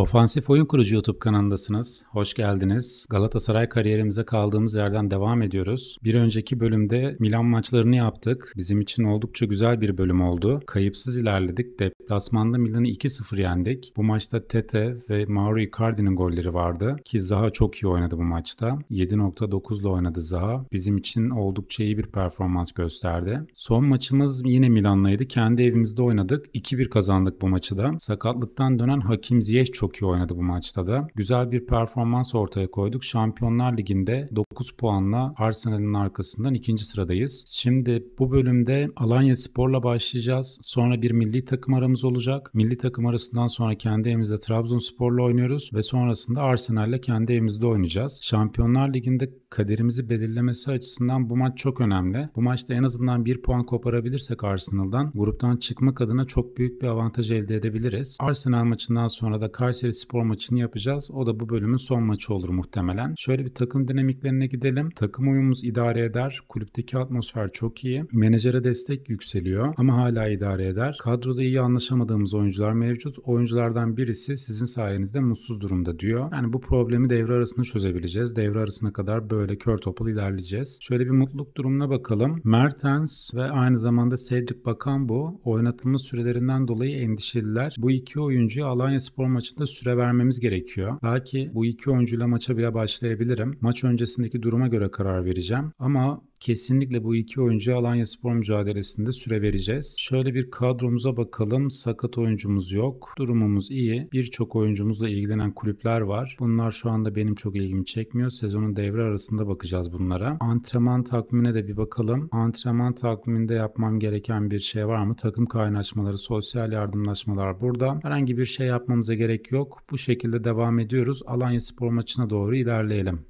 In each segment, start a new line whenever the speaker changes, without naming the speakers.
Ofansif Oyun Kurucu YouTube kanalındasınız. Hoş geldiniz. Galatasaray kariyerimize kaldığımız yerden devam ediyoruz. Bir önceki bölümde Milan maçlarını yaptık. Bizim için oldukça güzel bir bölüm oldu. Kayıpsız ilerledik. Deplasmanda Milan'ı 2-0 yendik. Bu maçta Tete ve Mauro Icardi'nin golleri vardı. Ki Zaha çok iyi oynadı bu maçta. 7.9 ile oynadı Zaha. Bizim için oldukça iyi bir performans gösterdi. Son maçımız yine Milan'laydı. Kendi evimizde oynadık. 2-1 kazandık bu maçı da. Sakatlıktan dönen Hakim Ziyech çok iyi oynadı bu maçta da. Güzel bir performans ortaya koyduk. Şampiyonlar Ligi'nde 9 puanla Arsenal'in arkasından ikinci sıradayız. Şimdi bu bölümde Alanya Spor'la başlayacağız. Sonra bir milli takım aramız olacak. Milli takım arasından sonra kendi evimizde Trabzonspor'la oynuyoruz ve sonrasında Arsenal'le kendi evimizde oynayacağız. Şampiyonlar Ligi'nde kaderimizi belirlemesi açısından bu maç çok önemli. Bu maçta en azından bir puan koparabilirsek Arsenal'dan gruptan çıkmak adına çok büyük bir avantaj elde edebiliriz. Arsenal maçından sonra da Kayseri Spor maçını yapacağız. O da bu bölümün son maçı olur muhtemelen. Şöyle bir takım dinamiklerine gidelim. Takım uyumumuz idare eder. Kulüpteki atmosfer çok iyi. Menajere destek yükseliyor ama hala idare eder. Kadroda iyi anlaşamadığımız oyuncular mevcut. Oyunculardan birisi sizin sayenizde mutsuz durumda diyor. Yani bu problemi devre arasında çözebileceğiz. Devre arasına kadar böyle kör topal ilerleyeceğiz. Şöyle bir mutluluk durumuna bakalım. Mertens ve aynı zamanda Cedric Bakambu oynatılma sürelerinden dolayı endişeliler. Bu iki oyuncuyu Alanya Spor maçında süre vermemiz gerekiyor. Belki bu iki oyuncuyla maça bile başlayabilirim. Maç öncesindeki duruma göre karar vereceğim. Ama Kesinlikle bu iki oyuncuya Alanya Spor mücadelesinde süre vereceğiz. Şöyle bir kadromuza bakalım. Sakat oyuncumuz yok. Durumumuz iyi. Birçok oyuncumuzla ilgilenen kulüpler var. Bunlar şu anda benim çok ilgimi çekmiyor. Sezonun devre arasında bakacağız bunlara. Antrenman takvimine de bir bakalım. Antrenman takviminde yapmam gereken bir şey var mı? Takım kaynaşmaları, sosyal yardımlaşmalar burada. Herhangi bir şey yapmamıza gerek yok. Bu şekilde devam ediyoruz. Alanya Spor maçına doğru ilerleyelim.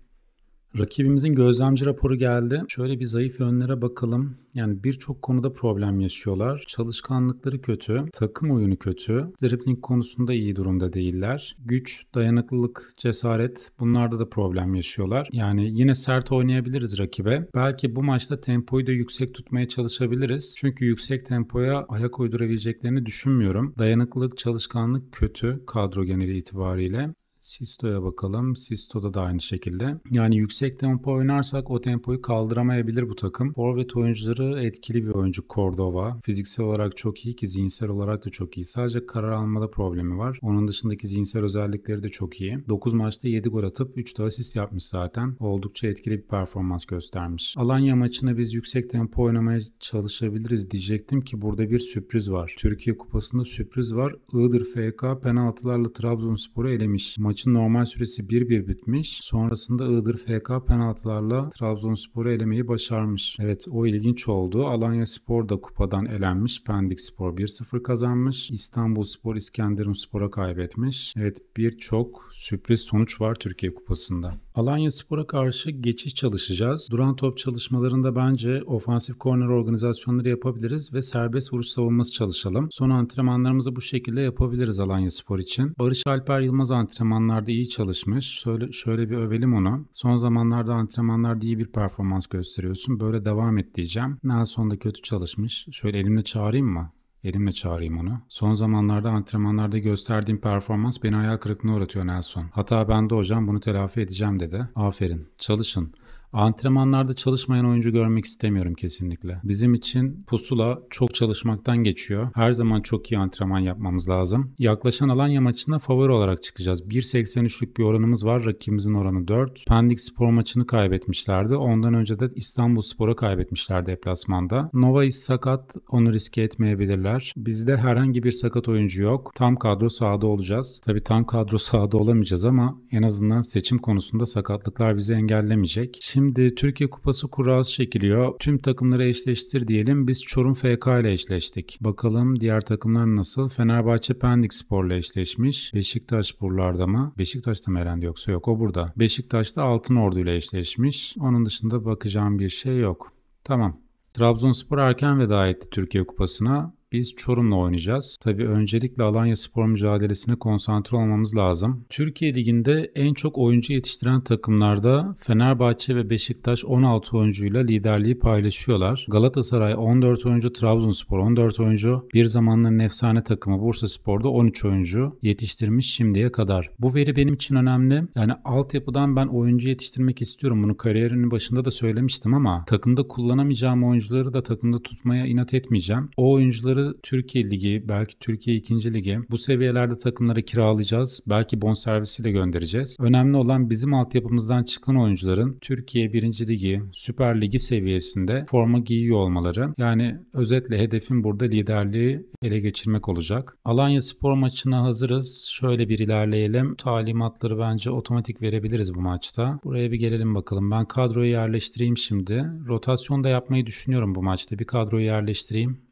Rakibimizin gözlemci raporu geldi. Şöyle bir zayıf yönlere bakalım. Yani birçok konuda problem yaşıyorlar. Çalışkanlıkları kötü, takım oyunu kötü, dribbling konusunda iyi durumda değiller. Güç, dayanıklılık, cesaret bunlarda da problem yaşıyorlar. Yani yine sert oynayabiliriz rakibe. Belki bu maçta tempoyu da yüksek tutmaya çalışabiliriz. Çünkü yüksek tempoya ayak uydurabileceklerini düşünmüyorum. Dayanıklılık, çalışkanlık kötü kadro geneli itibariyle. Sisto'ya bakalım. Sisto'da da aynı şekilde. Yani yüksek tempo oynarsak o tempoyu kaldıramayabilir bu takım. Forvet oyuncuları etkili bir oyuncu Cordova. Fiziksel olarak çok iyi ki zihinsel olarak da çok iyi. Sadece karar almada problemi var. Onun dışındaki zihinsel özellikleri de çok iyi. 9 maçta 7 gol atıp 3 de asist yapmış zaten. Oldukça etkili bir performans göstermiş. Alanya maçına biz yüksek tempo oynamaya çalışabiliriz diyecektim ki burada bir sürpriz var. Türkiye Kupası'nda sürpriz var. Iğdır FK penaltılarla Trabzonspor'u elemiş. Maçın normal süresi 1-1 bitmiş. Sonrasında Iğdır FK penaltılarla Trabzonspor'u elemeyi başarmış. Evet o ilginç oldu. Alanya Spor da kupadan elenmiş. Pendik Spor 1-0 kazanmış. İstanbul Spor İskenderun Spor'a kaybetmiş. Evet birçok sürpriz sonuç var Türkiye Kupası'nda. Alanya Spor'a karşı geçiş çalışacağız. Duran top çalışmalarında bence ofansif korner organizasyonları yapabiliriz ve serbest vuruş savunması çalışalım. Son antrenmanlarımızı bu şekilde yapabiliriz Alanya Spor için. Barış Alper Yılmaz antrenmanlarda iyi çalışmış. Şöyle, şöyle bir övelim onu. Son zamanlarda antrenmanlarda iyi bir performans gösteriyorsun. Böyle devam et diyeceğim. Nelson da kötü çalışmış. Şöyle elimle çağırayım mı? Elimle çağırayım onu. Son zamanlarda antrenmanlarda gösterdiğim performans beni hayal kırıklığına uğratıyor Nelson. Hata bende hocam bunu telafi edeceğim dedi. Aferin çalışın. Antrenmanlarda çalışmayan oyuncu görmek istemiyorum kesinlikle. Bizim için pusula çok çalışmaktan geçiyor. Her zaman çok iyi antrenman yapmamız lazım. Yaklaşan Alanya maçına favori olarak çıkacağız. 1.83'lük bir oranımız var. Rakibimizin oranı 4. Pendik Spor maçını kaybetmişlerdi. Ondan önce de İstanbul Spor'a kaybetmişler deplasmanda. Nova is sakat. Onu riske etmeyebilirler. Bizde herhangi bir sakat oyuncu yok. Tam kadro sahada olacağız. Tabii tam kadro sahada olamayacağız ama en azından seçim konusunda sakatlıklar bizi engellemeyecek. Şimdi Şimdi Türkiye Kupası kurası çekiliyor. Tüm takımları eşleştir diyelim. Biz Çorum FK ile eşleştik. Bakalım diğer takımlar nasıl? Fenerbahçe Pendik Spor'la eşleşmiş. Beşiktaş buralarda mı? Beşiktaş'ta mı elendi yoksa yok o burada. Beşiktaş'ta Altın Ordu ile eşleşmiş. Onun dışında bakacağım bir şey yok. Tamam. Trabzonspor erken veda etti Türkiye Kupası'na. Biz Çorum'la oynayacağız. Tabii öncelikle Alanya Spor mücadelesine konsantre olmamız lazım. Türkiye Ligi'nde en çok oyuncu yetiştiren takımlarda Fenerbahçe ve Beşiktaş 16 oyuncuyla liderliği paylaşıyorlar. Galatasaray 14 oyuncu, Trabzonspor 14 oyuncu, bir zamanların efsane takımı Bursa Spor'da 13 oyuncu yetiştirmiş şimdiye kadar. Bu veri benim için önemli. Yani altyapıdan ben oyuncu yetiştirmek istiyorum. Bunu kariyerimin başında da söylemiştim ama takımda kullanamayacağım oyuncuları da takımda tutmaya inat etmeyeceğim. O oyuncuları Türkiye Ligi, belki Türkiye 2. Ligi bu seviyelerde takımlara kiralayacağız. Belki bonservisiyle göndereceğiz. Önemli olan bizim altyapımızdan çıkan oyuncuların Türkiye 1. Ligi, Süper Ligi seviyesinde forma giyiyor olmaları. Yani özetle hedefim burada liderliği ele geçirmek olacak. Alanya Spor maçına hazırız. Şöyle bir ilerleyelim. Talimatları bence otomatik verebiliriz bu maçta. Buraya bir gelelim bakalım. Ben kadroyu yerleştireyim şimdi. Rotasyon da yapmayı düşünüyorum bu maçta. Bir kadroyu yerleştireyim.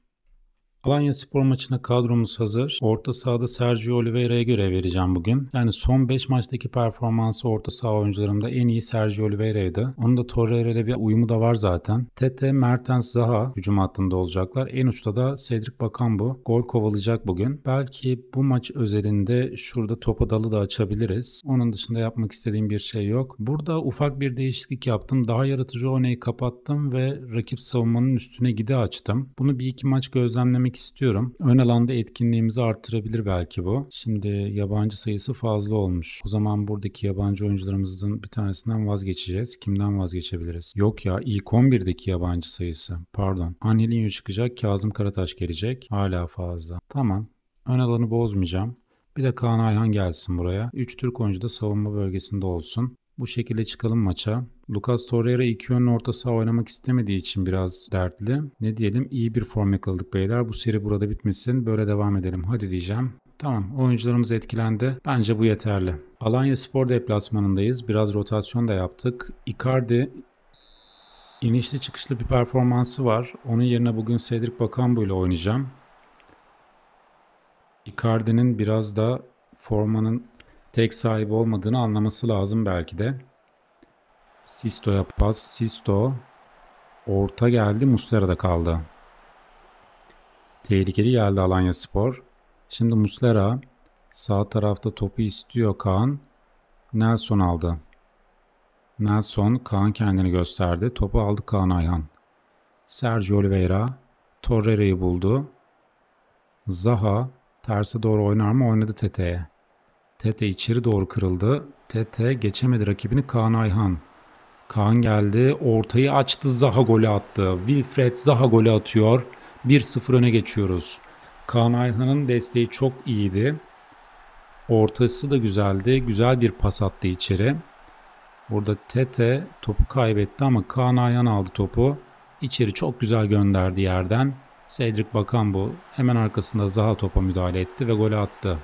Alanya Spor maçına kadromuz hazır. Orta sahada Sergio Oliveira'ya görev vereceğim bugün. Yani son 5 maçtaki performansı orta saha oyuncularımda en iyi Sergio Oliveira'ydı. Onun da Torreira ile bir uyumu da var zaten. Tete, Mertens, Zaha hücum hattında olacaklar. En uçta da Cedric Bakambu gol kovalayacak bugün. Belki bu maç özelinde şurada topa dalı da açabiliriz. Onun dışında yapmak istediğim bir şey yok. Burada ufak bir değişiklik yaptım. Daha yaratıcı oynayı kapattım ve rakip savunmanın üstüne gide açtım. Bunu bir iki maç gözlemlemek istiyorum. Ön alanda etkinliğimizi arttırabilir belki bu. Şimdi yabancı sayısı fazla olmuş. O zaman buradaki yabancı oyuncularımızın bir tanesinden vazgeçeceğiz. Kimden vazgeçebiliriz? Yok ya ilk 11'deki yabancı sayısı. Pardon. Angelinho çıkacak. Kazım Karataş gelecek. Hala fazla. Tamam. Ön alanı bozmayacağım. Bir de Kaan Ayhan gelsin buraya. 3 Türk oyuncu da savunma bölgesinde olsun. Bu şekilde çıkalım maça. Lucas Torreira iki yönlü orta saha oynamak istemediği için biraz dertli. Ne diyelim iyi bir form yakaladık beyler. Bu seri burada bitmesin. Böyle devam edelim. Hadi diyeceğim. Tamam oyuncularımız etkilendi. Bence bu yeterli. Alanya Spor deplasmanındayız. Biraz rotasyon da yaptık. Icardi inişli çıkışlı bir performansı var. Onun yerine bugün Cedric Bakambu ile oynayacağım. Icardi'nin biraz da formanın tek sahibi olmadığını anlaması lazım belki de. Sisto'ya pas. Sisto orta geldi. Muslera'da kaldı. Tehlikeli geldi Alanya Spor. Şimdi Muslera sağ tarafta topu istiyor Kaan. Nelson aldı. Nelson Kaan kendini gösterdi. Topu aldı Kaan Ayhan. Sergio Oliveira Torreira'yı buldu. Zaha terse doğru oynar mı? Oynadı Tete'ye. Tete içeri doğru kırıldı. Tete geçemedi rakibini Kaan Ayhan. Kaan geldi. Ortayı açtı. Zaha golü attı. Wilfred Zaha golü atıyor. 1-0 öne geçiyoruz. Kaan Ayhan'ın desteği çok iyiydi. Ortası da güzeldi. Güzel bir pas attı içeri. Burada Tete topu kaybetti ama Kaan Ayhan aldı topu. İçeri çok güzel gönderdi yerden. Cedric Bakambu hemen arkasında Zaha topa müdahale etti ve golü attı.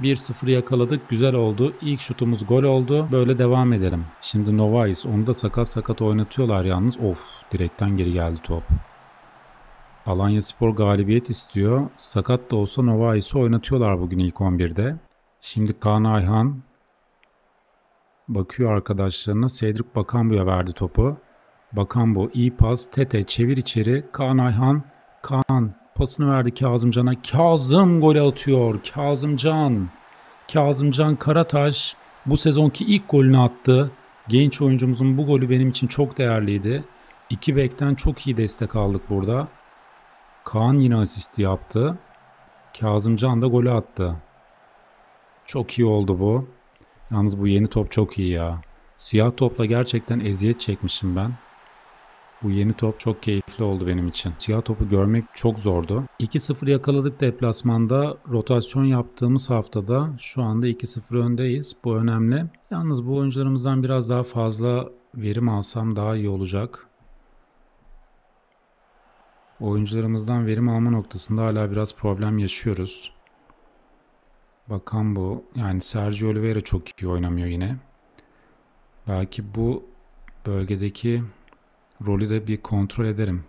1-0 yakaladık. Güzel oldu. İlk şutumuz gol oldu. Böyle devam edelim. Şimdi Novais. Onu da sakat sakat oynatıyorlar yalnız. Of direkten geri geldi top. Alanya Spor galibiyet istiyor. Sakat da olsa Novais'i oynatıyorlar bugün ilk 11'de. Şimdi Kaan Ayhan bakıyor arkadaşlarına. Cedric Bakambu'ya verdi topu. Bakambu iyi pas. Tete çevir içeri. Kaan Ayhan. Kaan Pasını verdi Kazımcan'a. Kazım golü atıyor. Kazımcan. Kazımcan Karataş bu sezonki ilk golünü attı. Genç oyuncumuzun bu golü benim için çok değerliydi. İki bekten çok iyi destek aldık burada. Kaan yine asisti yaptı. Kazımcan da golü attı. Çok iyi oldu bu. Yalnız bu yeni top çok iyi ya. Siyah topla gerçekten eziyet çekmişim ben. Bu yeni top çok keyifli oldu benim için. Siyah topu görmek çok zordu. 2-0 yakaladık deplasmanda. Rotasyon yaptığımız haftada şu anda 2-0 öndeyiz. Bu önemli. Yalnız bu oyuncularımızdan biraz daha fazla verim alsam daha iyi olacak. Oyuncularımızdan verim alma noktasında hala biraz problem yaşıyoruz. Bakan bu. Yani Sergio Oliveira çok iyi oynamıyor yine. Belki bu bölgedeki rolü de bir kontrol ederim.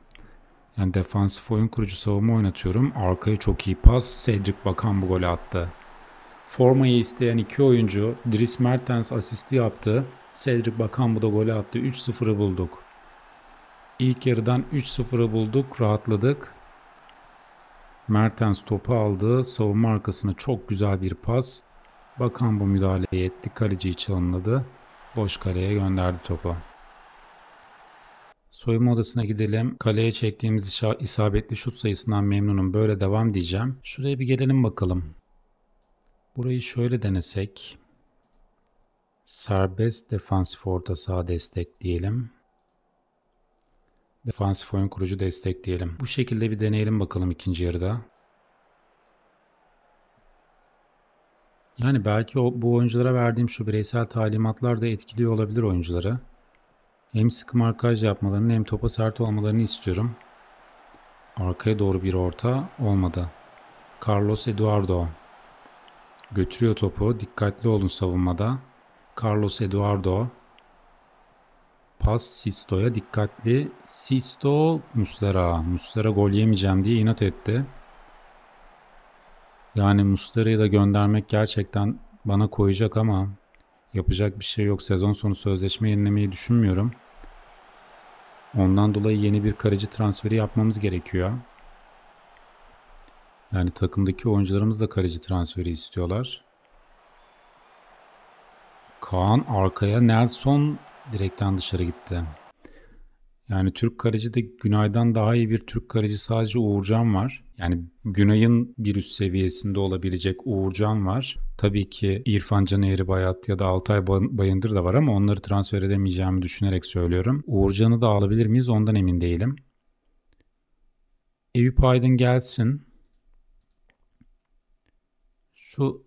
Yani defansif oyun kurucu savunma oynatıyorum. Arkaya çok iyi pas. Cedric Bakan bu golü attı. Formayı isteyen iki oyuncu Dries Mertens asisti yaptı. Cedric Bakan bu da golü attı. 3-0'ı bulduk. İlk yarıdan 3-0'ı bulduk. Rahatladık. Mertens topu aldı. Savunma arkasına çok güzel bir pas. Bakan bu müdahaleyi etti. Kaleciyi çalınladı. Boş kaleye gönderdi topu. Soyunma odasına gidelim. Kaleye çektiğimiz isabetli şut sayısından memnunum. Böyle devam diyeceğim. Şuraya bir gelelim bakalım. Burayı şöyle denesek. Serbest defansif orta saha destek diyelim. Defansif oyun kurucu destek diyelim. Bu şekilde bir deneyelim bakalım ikinci yarıda. Yani belki o, bu oyunculara verdiğim şu bireysel talimatlar da etkiliyor olabilir oyuncuları. Hem sıkı markaj yapmalarını hem topa sert olmalarını istiyorum. Arkaya doğru bir orta olmadı. Carlos Eduardo götürüyor topu. Dikkatli olun savunmada. Carlos Eduardo pas Sisto'ya dikkatli. Sisto Muslera. Muslera gol yemeyeceğim diye inat etti. Yani Muslera'yı da göndermek gerçekten bana koyacak ama yapacak bir şey yok. Sezon sonu sözleşme yenilemeyi düşünmüyorum. Ondan dolayı yeni bir kaleci transferi yapmamız gerekiyor. Yani takımdaki oyuncularımız da kaleci transferi istiyorlar. Kaan arkaya Nelson direkten dışarı gitti. Yani Türk kaleci de Günay'dan daha iyi bir Türk kaleci sadece Uğurcan var. Yani Günay'ın bir üst seviyesinde olabilecek Uğurcan var. Tabii ki İrfan Caner Bayat ya da Altay Bayındır da var ama onları transfer edemeyeceğimi düşünerek söylüyorum. Uğurcan'ı da alabilir miyiz ondan emin değilim. Eyüp Aydın gelsin. Şu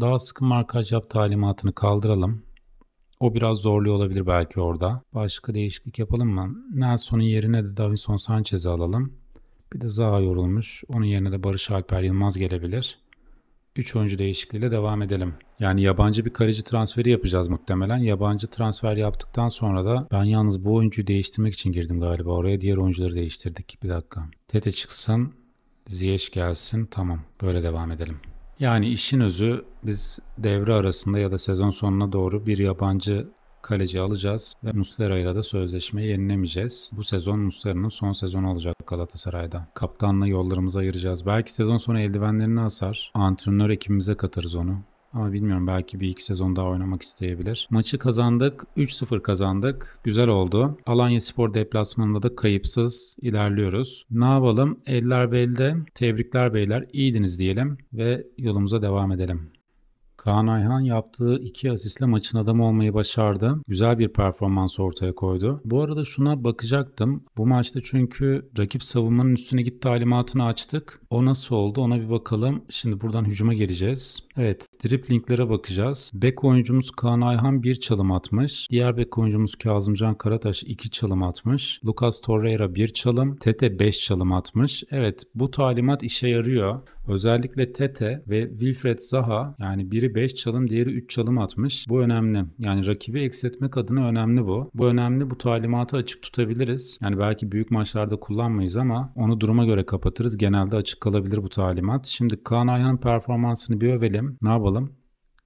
daha sıkı markaj yap talimatını kaldıralım. O biraz zorluyor olabilir belki orada. Başka değişiklik yapalım mı? Nelson'un yerine de Davinson Sanchez'i alalım. Bir de Zaha yorulmuş. Onun yerine de Barış Alper Yılmaz gelebilir. 3 oyuncu değişikliğiyle devam edelim. Yani yabancı bir kaleci transferi yapacağız muhtemelen. Yabancı transfer yaptıktan sonra da ben yalnız bu oyuncuyu değiştirmek için girdim galiba. Oraya diğer oyuncuları değiştirdik. Bir dakika. Tete çıksın. Ziyech gelsin. Tamam. Böyle devam edelim. Yani işin özü biz devre arasında ya da sezon sonuna doğru bir yabancı kaleci alacağız ve Muslera ile de sözleşmeyi yenilemeyeceğiz. Bu sezon Muslera'nın son sezonu olacak Galatasaray'da. Kaptanla yollarımızı ayıracağız. Belki sezon sonu eldivenlerini asar. Antrenör ekibimize katarız onu. Ama bilmiyorum belki bir iki sezon daha oynamak isteyebilir. Maçı kazandık. 3-0 kazandık. Güzel oldu. Alanya Spor deplasmanında da kayıpsız ilerliyoruz. Ne yapalım? Eller belde. Tebrikler beyler. İyiydiniz diyelim ve yolumuza devam edelim. Kaan Ayhan yaptığı iki asistle maçın adamı olmayı başardı. Güzel bir performans ortaya koydu. Bu arada şuna bakacaktım. Bu maçta çünkü rakip savunmanın üstüne git talimatını açtık. O nasıl oldu ona bir bakalım. Şimdi buradan hücuma geleceğiz. Evet driplinglere bakacağız. Bek oyuncumuz Kaan Ayhan bir çalım atmış. Diğer bek oyuncumuz Kazımcan Karataş iki çalım atmış. Lucas Torreira bir çalım. Tete 5 çalım atmış. Evet bu talimat işe yarıyor. Özellikle Tete ve Wilfred Zaha yani biri 5 çalım diğeri 3 çalım atmış. Bu önemli. Yani rakibi eksiltmek adına önemli bu. Bu önemli. Bu talimatı açık tutabiliriz. Yani belki büyük maçlarda kullanmayız ama onu duruma göre kapatırız. Genelde açık kalabilir bu talimat. Şimdi Kaan Ayhan'ın performansını bir övelim. Ne yapalım?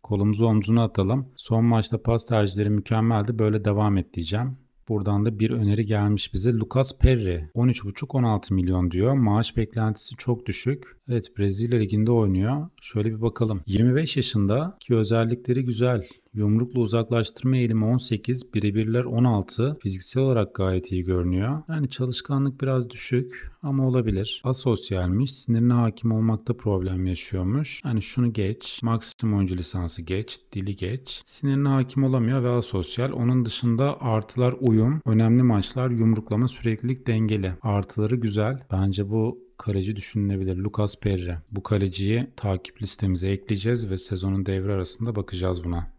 Kolumuzu omzuna atalım. Son maçta pas tercihleri mükemmeldi. Böyle devam et diyeceğim. Buradan da bir öneri gelmiş bize. Lucas Perry 13,5-16 milyon diyor. Maaş beklentisi çok düşük. Evet Brezilya Ligi'nde oynuyor. Şöyle bir bakalım. 25 yaşında ki özellikleri güzel. Yumrukla uzaklaştırma eğilimi 18, birebirler 16. Fiziksel olarak gayet iyi görünüyor. Yani çalışkanlık biraz düşük ama olabilir. Asosyalmiş, sinirine hakim olmakta problem yaşıyormuş. Yani şunu geç, maksimum oyuncu lisansı geç, dili geç. Sinirine hakim olamıyor ve asosyal. Onun dışında artılar uyum, önemli maçlar, yumruklama, süreklilik dengeli. Artıları güzel. Bence bu kaleci düşünülebilir. Lucas Perre. Bu kaleciyi takip listemize ekleyeceğiz ve sezonun devre arasında bakacağız buna.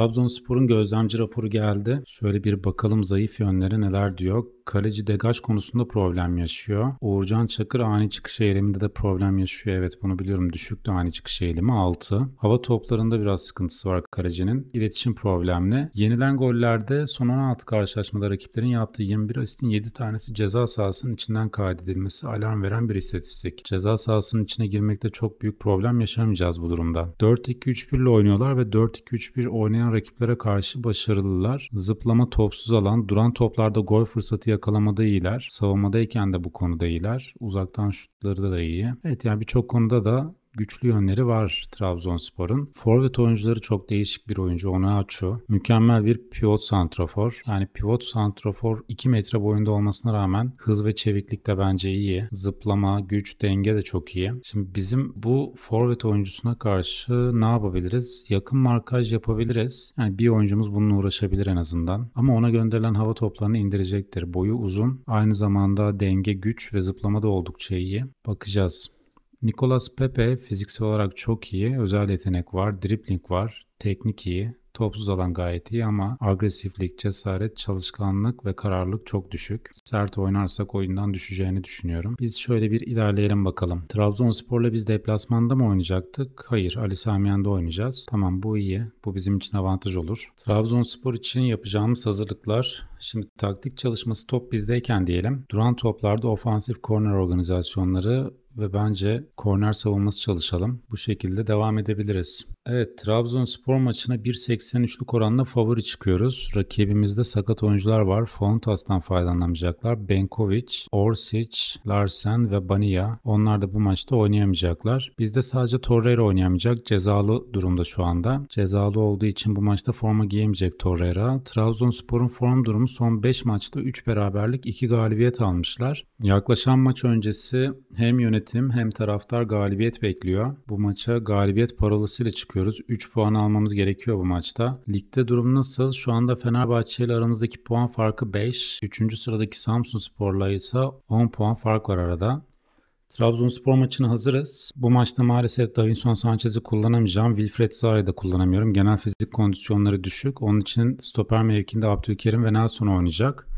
Trabzonspor'un gözlemci raporu geldi. Şöyle bir bakalım zayıf yönleri neler diyor. Kaleci degaj konusunda problem yaşıyor. Uğurcan Çakır ani çıkış eğiliminde de problem yaşıyor. Evet bunu biliyorum. Düşüktü ani çıkış eğilimi 6. Hava toplarında biraz sıkıntısı var kalecinin. İletişim problemli. Yenilen gollerde son 16 karşılaşmada rakiplerin yaptığı 21 asistin 7 tanesi ceza sahasının içinden kaydedilmesi alarm veren bir istatistik. Ceza sahasının içine girmekte çok büyük problem yaşamayacağız bu durumda. 4-2-3-1 ile oynuyorlar ve 4-2-3-1 oynayan rakiplere karşı başarılılar. Zıplama topsuz alan, duran toplarda gol fırsatı yakalamada iyiler. Savunmadayken de bu konuda iyiler. Uzaktan şutları da iyi. Evet yani birçok konuda da güçlü yönleri var Trabzonspor'un. Forvet oyuncuları çok değişik bir oyuncu. Onuachu. Mükemmel bir pivot santrafor. Yani pivot santrafor 2 metre boyunda olmasına rağmen hız ve çeviklik de bence iyi. Zıplama, güç, denge de çok iyi. Şimdi bizim bu forvet oyuncusuna karşı ne yapabiliriz? Yakın markaj yapabiliriz. Yani bir oyuncumuz bununla uğraşabilir en azından. Ama ona gönderilen hava toplarını indirecektir. Boyu uzun. Aynı zamanda denge, güç ve zıplama da oldukça iyi. Bakacağız. Nicolas Pepe fiziksel olarak çok iyi. Özel yetenek var, dribling var, teknik iyi. Topsuz alan gayet iyi ama agresiflik, cesaret, çalışkanlık ve kararlılık çok düşük. Sert oynarsak oyundan düşeceğini düşünüyorum. Biz şöyle bir ilerleyelim bakalım. Trabzonspor'la biz deplasmanda mı oynayacaktık? Hayır, Ali Samiyen'de oynayacağız. Tamam bu iyi. Bu bizim için avantaj olur. Trabzonspor için yapacağımız hazırlıklar Şimdi taktik çalışması top bizdeyken diyelim. Duran toplarda ofansif korner organizasyonları ve bence korner savunması çalışalım. Bu şekilde devam edebiliriz. Evet Trabzonspor maçına 1.83'lük oranla favori çıkıyoruz. Rakibimizde sakat oyuncular var. Fontas'tan faydalanamayacaklar. Benkovic, Orsic, Larsen ve Bania. Onlar da bu maçta oynayamayacaklar. Bizde sadece Torreira oynayamayacak. Cezalı durumda şu anda. Cezalı olduğu için bu maçta forma giyemeyecek Torreira. Trabzonspor'un form durumu son 5 maçta 3 beraberlik 2 galibiyet almışlar. Yaklaşan maç öncesi hem yönetim hem taraftar galibiyet bekliyor. Bu maça galibiyet parolasıyla çıkıyoruz. 3 puan almamız gerekiyor bu maçta. Ligde durum nasıl? Şu anda Fenerbahçe ile aramızdaki puan farkı 5. 3. sıradaki Samsun Spor'la ise 10 puan fark var arada. Trabzonspor maçına hazırız. Bu maçta maalesef Davinson Sanchez'i kullanamayacağım. Wilfred Zaha'yı da kullanamıyorum. Genel fizik kondisyonları düşük. Onun için stoper mevkinde Abdülkerim ve Nelson oynayacak.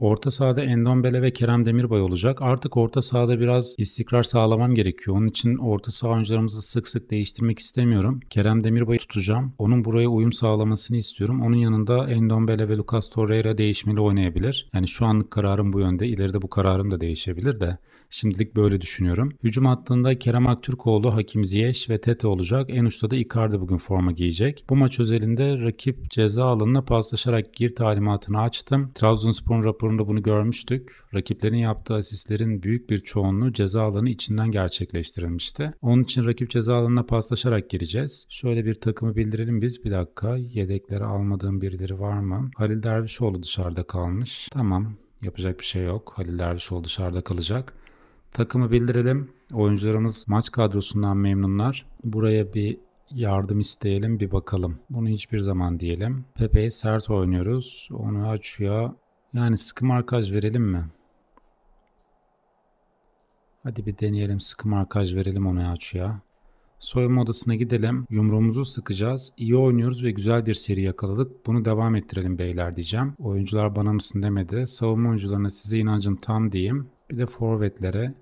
Orta sahada Endombele ve Kerem Demirbay olacak. Artık orta sahada biraz istikrar sağlamam gerekiyor. Onun için orta saha oyuncularımızı sık sık değiştirmek istemiyorum. Kerem Demirbay'ı tutacağım. Onun buraya uyum sağlamasını istiyorum. Onun yanında Endombele ve Lucas Torreira değişmeli oynayabilir. Yani şu anlık kararım bu yönde. İleride bu kararım da değişebilir de. Şimdilik böyle düşünüyorum. Hücum hattında Kerem Aktürkoğlu, Hakim Ziyech ve Tete olacak. En uçta da Icardi bugün forma giyecek. Bu maç özelinde rakip ceza alanına paslaşarak gir talimatını açtım. Trabzonspor'un raporunda bunu görmüştük. Rakiplerin yaptığı asistlerin büyük bir çoğunluğu ceza alanı içinden gerçekleştirilmişti. Onun için rakip ceza alanına paslaşarak gireceğiz. Şöyle bir takımı bildirelim biz. Bir dakika. Yedekleri almadığım birileri var mı? Halil Dervişoğlu dışarıda kalmış. Tamam. Yapacak bir şey yok. Halil Dervişoğlu dışarıda kalacak. Takımı bildirelim. Oyuncularımız maç kadrosundan memnunlar. Buraya bir yardım isteyelim bir bakalım. Bunu hiçbir zaman diyelim. Pepe'yi sert oynuyoruz. Onu açıyor. Yani sıkı markaj verelim mi? Hadi bir deneyelim sıkı markaj verelim onu açıyor. Soyunma odasına gidelim. Yumruğumuzu sıkacağız. İyi oynuyoruz ve güzel bir seri yakaladık. Bunu devam ettirelim beyler diyeceğim. Oyuncular bana mısın demedi. Savunma oyuncularına size inancım tam diyeyim. Bir de forvetlere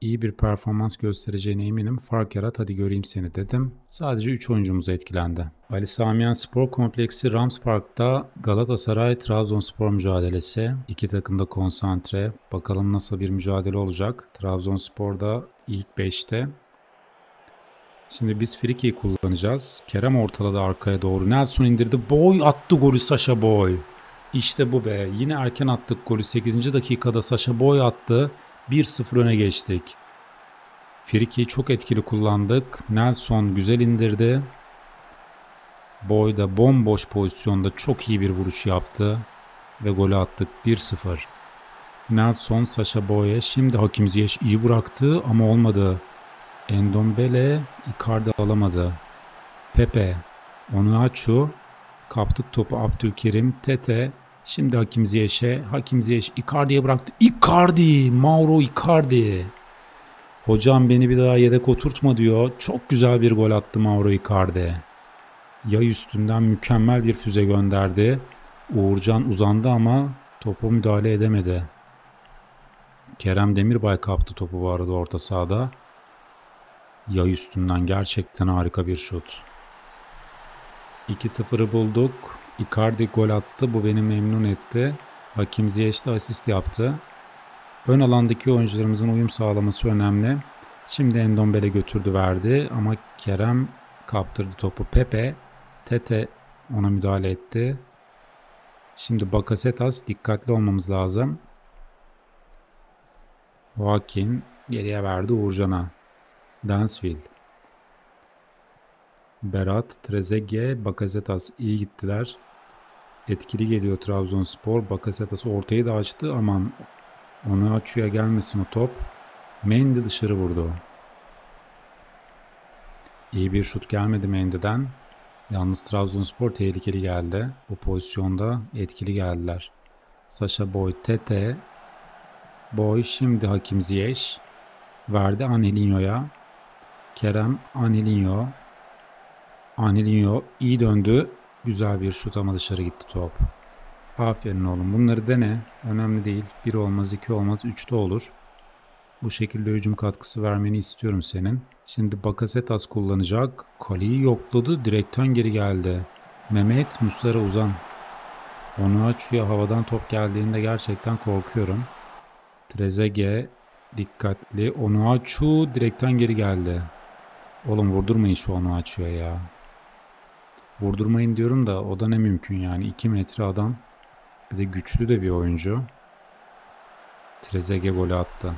iyi bir performans göstereceğine eminim. Fark yarat hadi göreyim seni dedim. Sadece 3 oyuncumuz etkilendi. Ali Samiyen Spor Kompleksi Rams Park'ta Galatasaray Trabzonspor mücadelesi. İki takım da konsantre. Bakalım nasıl bir mücadele olacak. Trabzonspor'da ilk 5'te. Şimdi biz Friki'yi kullanacağız. Kerem ortaladı arkaya doğru. Nelson indirdi. Boy attı golü Sasha Boy. İşte bu be. Yine erken attık golü. 8. dakikada Sasha Boy attı. 1-0 öne geçtik. Friki'yi çok etkili kullandık. Nelson güzel indirdi. Boy da bomboş pozisyonda çok iyi bir vuruş yaptı. Ve golü attık 1-0. Nelson Sasha Boy'e şimdi Hakim Ziyech iyi bıraktı ama olmadı. Endombele Icardi alamadı. Pepe Onuachu kaptık topu Abdülkerim Tete Şimdi Hakim Ziyech'e. Hakim Ziyech Icardi'ye bıraktı. Icardi! Mauro Icardi. Hocam beni bir daha yedek oturtma diyor. Çok güzel bir gol attı Mauro Icardi. Yay üstünden mükemmel bir füze gönderdi. Uğurcan uzandı ama topu müdahale edemedi. Kerem Demirbay kaptı topu bu arada orta sahada. Yay üstünden gerçekten harika bir şut. 2-0'ı bulduk. Icardi gol attı. Bu beni memnun etti. Hakim Ziyech de asist yaptı. Ön alandaki oyuncularımızın uyum sağlaması önemli. Şimdi Endombele götürdü verdi ama Kerem kaptırdı topu. Pepe, Tete ona müdahale etti. Şimdi Bakasetas dikkatli olmamız lazım. Joaquin geriye verdi Uğurcan'a. Dansville. Berat, Trezeguet, Bakasetas iyi gittiler. Etkili geliyor Trabzonspor. Bakasetas ortayı da açtı. Aman onu açıyor gelmesin o top. Mendy dışarı vurdu. İyi bir şut gelmedi Mendy'den. Yalnız Trabzonspor tehlikeli geldi. Bu pozisyonda etkili geldiler. Sasha Boy, Tete. Boy şimdi Hakim Ziyech. Verdi Angelinho'ya. Kerem Angelinho. Angelinho iyi döndü. Güzel bir şut ama dışarı gitti top. Aferin oğlum. Bunları dene. Önemli değil. Bir olmaz, iki olmaz, üç de olur. Bu şekilde hücum katkısı vermeni istiyorum senin. Şimdi Bakasetas kullanacak. Kaleyi yokladı. Direkten geri geldi. Mehmet Muslera uzan. Onu açıyor. Havadan top geldiğinde gerçekten korkuyorum. Trezeguet dikkatli. Onu açıyor. Direkten geri geldi. Oğlum vurdurmayın şu onu açıyor ya. Vurdurmayın diyorum da o da ne mümkün yani. 2 metre adam. Bir de güçlü de bir oyuncu. Trezeguet golü attı.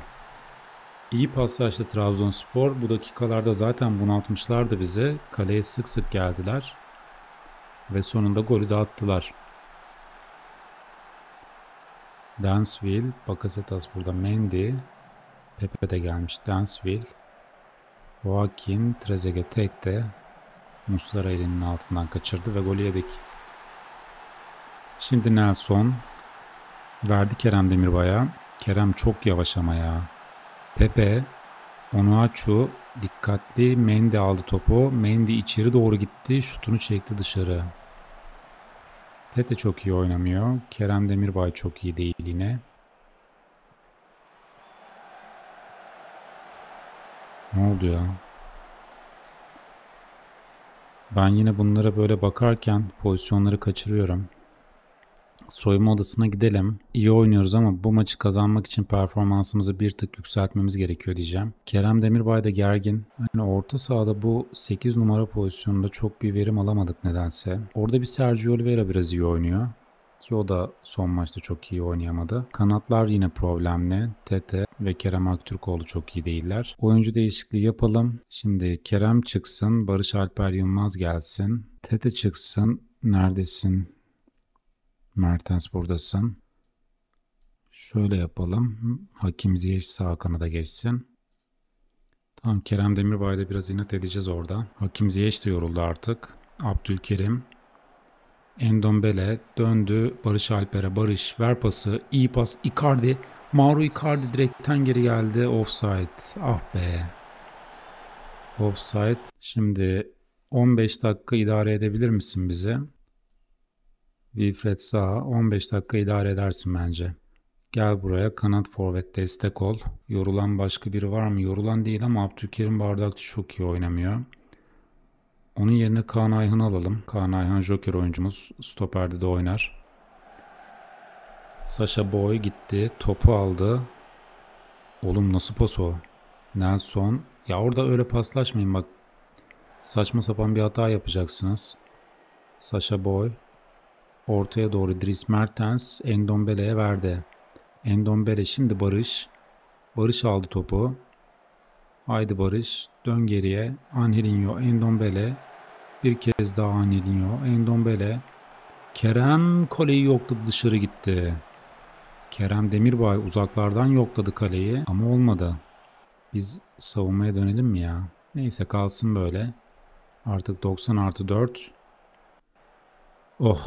İyi paslaştı Trabzonspor. Bu dakikalarda zaten bunaltmışlardı bize. Kaleye sık sık geldiler. Ve sonunda golü de attılar. Dansville, Bakasetas burada Mendy. Pepe de gelmiş. Dansville. Joaquin, Trezeguet tekte. Muslera elinin altından kaçırdı ve golü yedik. Şimdi Nelson. Verdi Kerem Demirbay'a. Kerem çok yavaş ama ya. Pepe, Onuachu dikkatli Mendy aldı topu. Mendy içeri doğru gitti. Şutunu çekti dışarı. Tete çok iyi oynamıyor. Kerem Demirbay çok iyi değil yine. Ne oldu ya? Ben yine bunlara böyle bakarken pozisyonları kaçırıyorum. Soyunma odasına gidelim. İyi oynuyoruz ama bu maçı kazanmak için performansımızı bir tık yükseltmemiz gerekiyor diyeceğim. Kerem Demirbay da gergin. Hani orta sahada bu 8 numara pozisyonunda çok bir verim alamadık nedense. Orada bir Sergio Oliveira biraz iyi oynuyor. Ki o da son maçta çok iyi oynayamadı. Kanatlar yine problemli. Tete ve Kerem Aktürkoğlu çok iyi değiller. Oyuncu değişikliği yapalım. Şimdi Kerem çıksın. Barış Alper Yılmaz gelsin. Tete çıksın. Neredesin? Mertens buradasın. Şöyle yapalım. Hakim Ziyech sağ kanada geçsin. Tamam Kerem Demirbay'da biraz inat edeceğiz orada. Hakim Ziyech de yoruldu artık. Abdülkerim. Endombele döndü Barış Alper'e. Barış ver pası. iyi pas. Icardi. Mauro Icardi direkten geri geldi. Offside. Ah be. Offside. Şimdi 15 dakika idare edebilir misin bize? Wilfred Zaha 15 dakika idare edersin bence. Gel buraya kanat forvet destek ol. Yorulan başka biri var mı? Yorulan değil ama Abdülkerim Bardakçı çok iyi oynamıyor. Onun yerine Kaan Ayhan alalım. Kaan Ayhan Joker oyuncumuz. Stoperde de oynar. Sasha Boy gitti. Topu aldı. Oğlum nasıl pas o? Nelson. Ya orada öyle paslaşmayın bak. Saçma sapan bir hata yapacaksınız. Sasha Boy. Ortaya doğru Dries Mertens Endombele'ye verdi. Endombele şimdi Barış. Barış aldı topu. Haydi Barış. Dön geriye. Angelinho, Endombele. Bir kez daha Angelinho, Endombele. Kerem kaleyi yokladı dışarı gitti. Kerem Demirbay uzaklardan yokladı kaleyi ama olmadı. Biz savunmaya dönelim mi ya? Neyse kalsın böyle. Artık 90 artı 4. Oh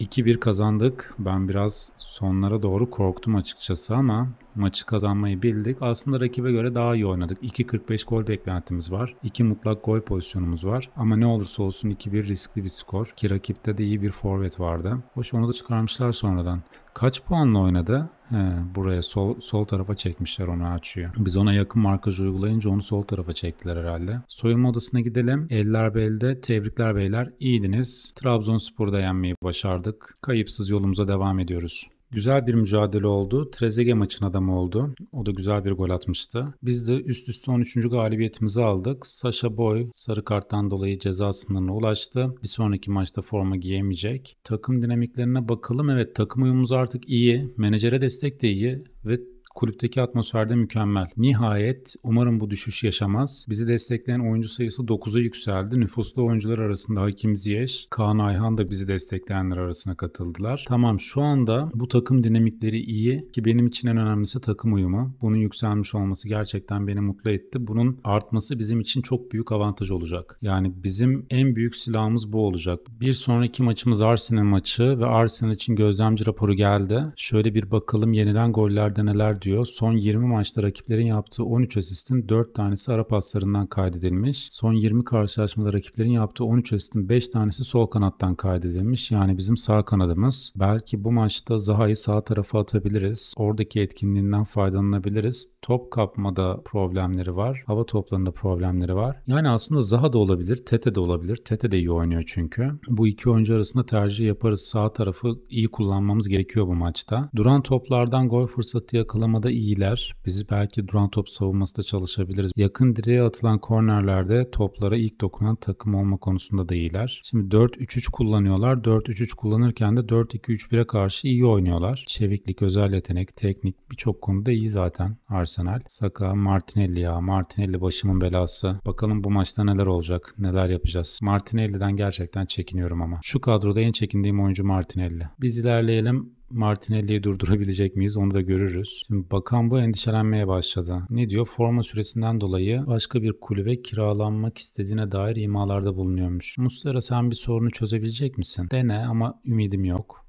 2-1 kazandık. Ben biraz sonlara doğru korktum açıkçası ama maçı kazanmayı bildik. Aslında rakibe göre daha iyi oynadık. 2.45 gol beklentimiz var. 2 mutlak gol pozisyonumuz var. Ama ne olursa olsun 2-1 riskli bir skor. Ki rakipte de iyi bir forvet vardı. Hoş onu da çıkarmışlar sonradan. Kaç puanla oynadı? He, buraya sol, sol tarafa çekmişler onu açıyor. Biz ona yakın markaj uygulayınca onu sol tarafa çektiler herhalde. Soyunma odasına gidelim. Eller belde. Tebrikler beyler. İyiydiniz. Trabzonspor'da yenmeyi başardık. Kayıpsız yolumuza devam ediyoruz. Güzel bir mücadele oldu. Trezeguet maçın adamı oldu. O da güzel bir gol atmıştı. Biz de üst üste 13. galibiyetimizi aldık. Sasha Boy sarı karttan dolayı ceza sınırına ulaştı. Bir sonraki maçta forma giyemeyecek. Takım dinamiklerine bakalım. Evet takım uyumumuz artık iyi. Menajere destek de iyi ve Kulüpteki atmosferde mükemmel. Nihayet umarım bu düşüş yaşamaz. Bizi destekleyen oyuncu sayısı 9'a yükseldi. Nüfuslu oyuncular arasında Hakim Ziyech, Kaan Ayhan da bizi destekleyenler arasına katıldılar. Tamam şu anda bu takım dinamikleri iyi ki benim için en önemlisi takım uyumu. Bunun yükselmiş olması gerçekten beni mutlu etti. Bunun artması bizim için çok büyük avantaj olacak. Yani bizim en büyük silahımız bu olacak. Bir sonraki maçımız Arsenal maçı ve Arsenal için gözlemci raporu geldi. Şöyle bir bakalım yenilen gollerde neler diyor. Son 20 maçta rakiplerin yaptığı 13 asistin 4 tanesi ara paslarından kaydedilmiş. Son 20 karşılaşmada rakiplerin yaptığı 13 asistin 5 tanesi sol kanattan kaydedilmiş. Yani bizim sağ kanadımız. Belki bu maçta Zaha'yı sağ tarafa atabiliriz. Oradaki etkinliğinden faydalanabiliriz. Top kapmada problemleri var. Hava toplarında problemleri var. Yani aslında Zaha da olabilir, Tete de olabilir. Tete de iyi oynuyor çünkü. Bu iki oyuncu arasında tercih yaparız. Sağ tarafı iyi kullanmamız gerekiyor bu maçta. Duran toplardan gol fırsatı yakalamada iyiler. Bizi belki duran top savunması da çalışabiliriz. Yakın direğe atılan kornerlerde toplara ilk dokunan takım olma konusunda da iyiler. Şimdi 4-3-3 kullanıyorlar. 4-3-3 kullanırken de 4-2-3-1'e karşı iyi oynuyorlar. Çeviklik, özel yetenek, teknik birçok konuda iyi zaten Arsenal. Saka, Martinelli ya. Martinelli başımın belası. Bakalım bu maçta neler olacak, neler yapacağız. Martinelli'den gerçekten çekiniyorum ama. Şu kadroda en çekindiğim oyuncu Martinelli. Biz ilerleyelim. Martinelli'yi durdurabilecek miyiz onu da görürüz. Şimdi bakan bu endişelenmeye başladı. Ne diyor? Forma süresinden dolayı başka bir kulübe kiralanmak istediğine dair imalarda bulunuyormuş. Muslera sen bir sorunu çözebilecek misin? Dene ama ümidim yok.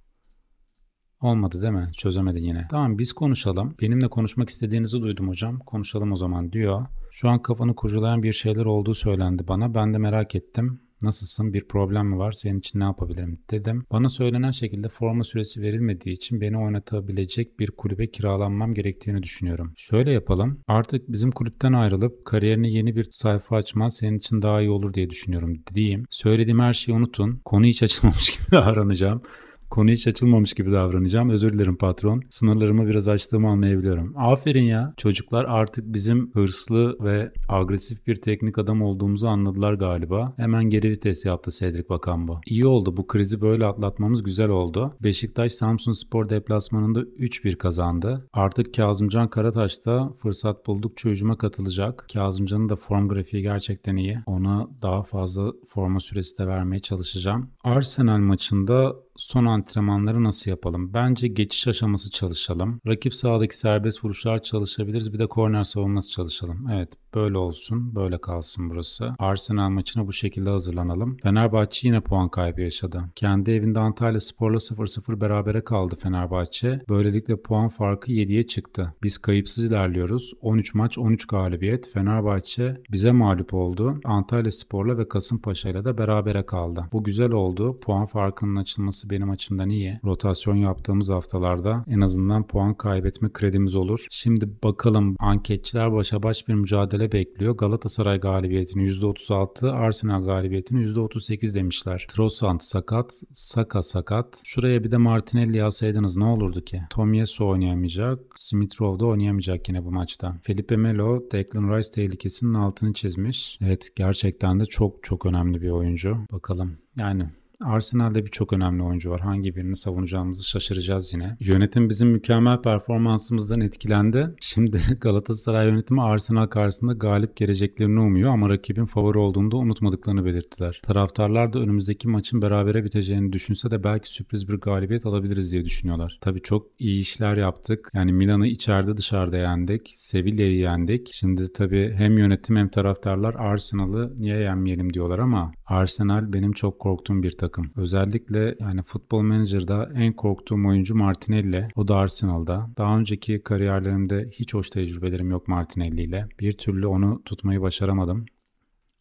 Olmadı değil mi? Çözemedin yine. Tamam biz konuşalım. Benimle konuşmak istediğinizi duydum hocam. Konuşalım o zaman diyor. Şu an kafanı kurcalayan bir şeyler olduğu söylendi bana. Ben de merak ettim. Nasılsın? Bir problem mi var? Senin için ne yapabilirim? Dedim. Bana söylenen şekilde forma süresi verilmediği için beni oynatabilecek bir kulübe kiralanmam gerektiğini düşünüyorum. Şöyle yapalım. Artık bizim kulüpten ayrılıp kariyerine yeni bir sayfa açman senin için daha iyi olur diye düşünüyorum diyeyim. Söylediğim her şeyi unutun. Konu hiç açılmamış gibi davranacağım. Konu hiç açılmamış gibi davranacağım. Özür dilerim patron. Sınırlarımı biraz açtığımı anlayabiliyorum. Aferin ya. Çocuklar artık bizim hırslı ve agresif bir teknik adam olduğumuzu anladılar galiba. Hemen geri vites yaptı Cedric Bakambu. İyi oldu. Bu krizi böyle atlatmamız güzel oldu. Beşiktaş Samsun Spor deplasmanında 3-1 kazandı. Artık Kazımcan Karataş da fırsat buldukça hücuma katılacak. Kazımcan'ın da form grafiği gerçekten iyi. Ona daha fazla forma süresi de vermeye çalışacağım. Arsenal maçında son antrenmanları nasıl yapalım? Bence geçiş aşaması çalışalım. Rakip sahadaki serbest vuruşlar çalışabiliriz. Bir de korner savunması çalışalım. Evet böyle olsun. Böyle kalsın burası. Arsenal maçına bu şekilde hazırlanalım. Fenerbahçe yine puan kaybı yaşadı. Kendi evinde Antalya Spor'la 0-0 berabere kaldı Fenerbahçe. Böylelikle puan farkı 7'ye çıktı. Biz kayıpsız ilerliyoruz. 13 maç 13 galibiyet. Fenerbahçe bize mağlup oldu. Antalya Spor'la ve Kasımpaşa'yla da berabere kaldı. Bu güzel oldu. Puan farkının açılması benim açımdan iyi. Rotasyon yaptığımız haftalarda en azından puan kaybetme kredimiz olur. Şimdi bakalım anketçiler başa baş bir mücadele bekliyor. Galatasaray galibiyetini %36, Arsenal galibiyetini %38 demişler. Trossard sakat, Saka sakat. Şuraya bir de Martinelli yazsaydınız ne olurdu ki? Tomieso oynayamayacak, Smith Rowe da oynayamayacak yine bu maçta. Felipe Melo, Declan Rice tehlikesinin altını çizmiş. Evet gerçekten de çok çok önemli bir oyuncu. Bakalım. Yani Arsenal'de birçok önemli oyuncu var. Hangi birini savunacağımızı şaşıracağız yine. Yönetim bizim mükemmel performansımızdan etkilendi. Şimdi Galatasaray yönetimi Arsenal karşısında galip geleceklerini umuyor ama rakibin favori olduğunu da unutmadıklarını belirttiler. Taraftarlar da önümüzdeki maçın berabere biteceğini düşünse de belki sürpriz bir galibiyet alabiliriz diye düşünüyorlar. Tabii çok iyi işler yaptık. Yani Milan'ı içeride dışarıda yendik. Sevilla'yı yendik. Şimdi tabii hem yönetim hem taraftarlar Arsenal'ı niye yenmeyelim diyorlar ama Arsenal benim çok korktuğum bir takım takım. Özellikle yani Football Manager'da en korktuğum oyuncu Martinelli. O da Arsenal'da. Daha önceki kariyerlerimde hiç hoş tecrübelerim yok Martinelli ile. Bir türlü onu tutmayı başaramadım.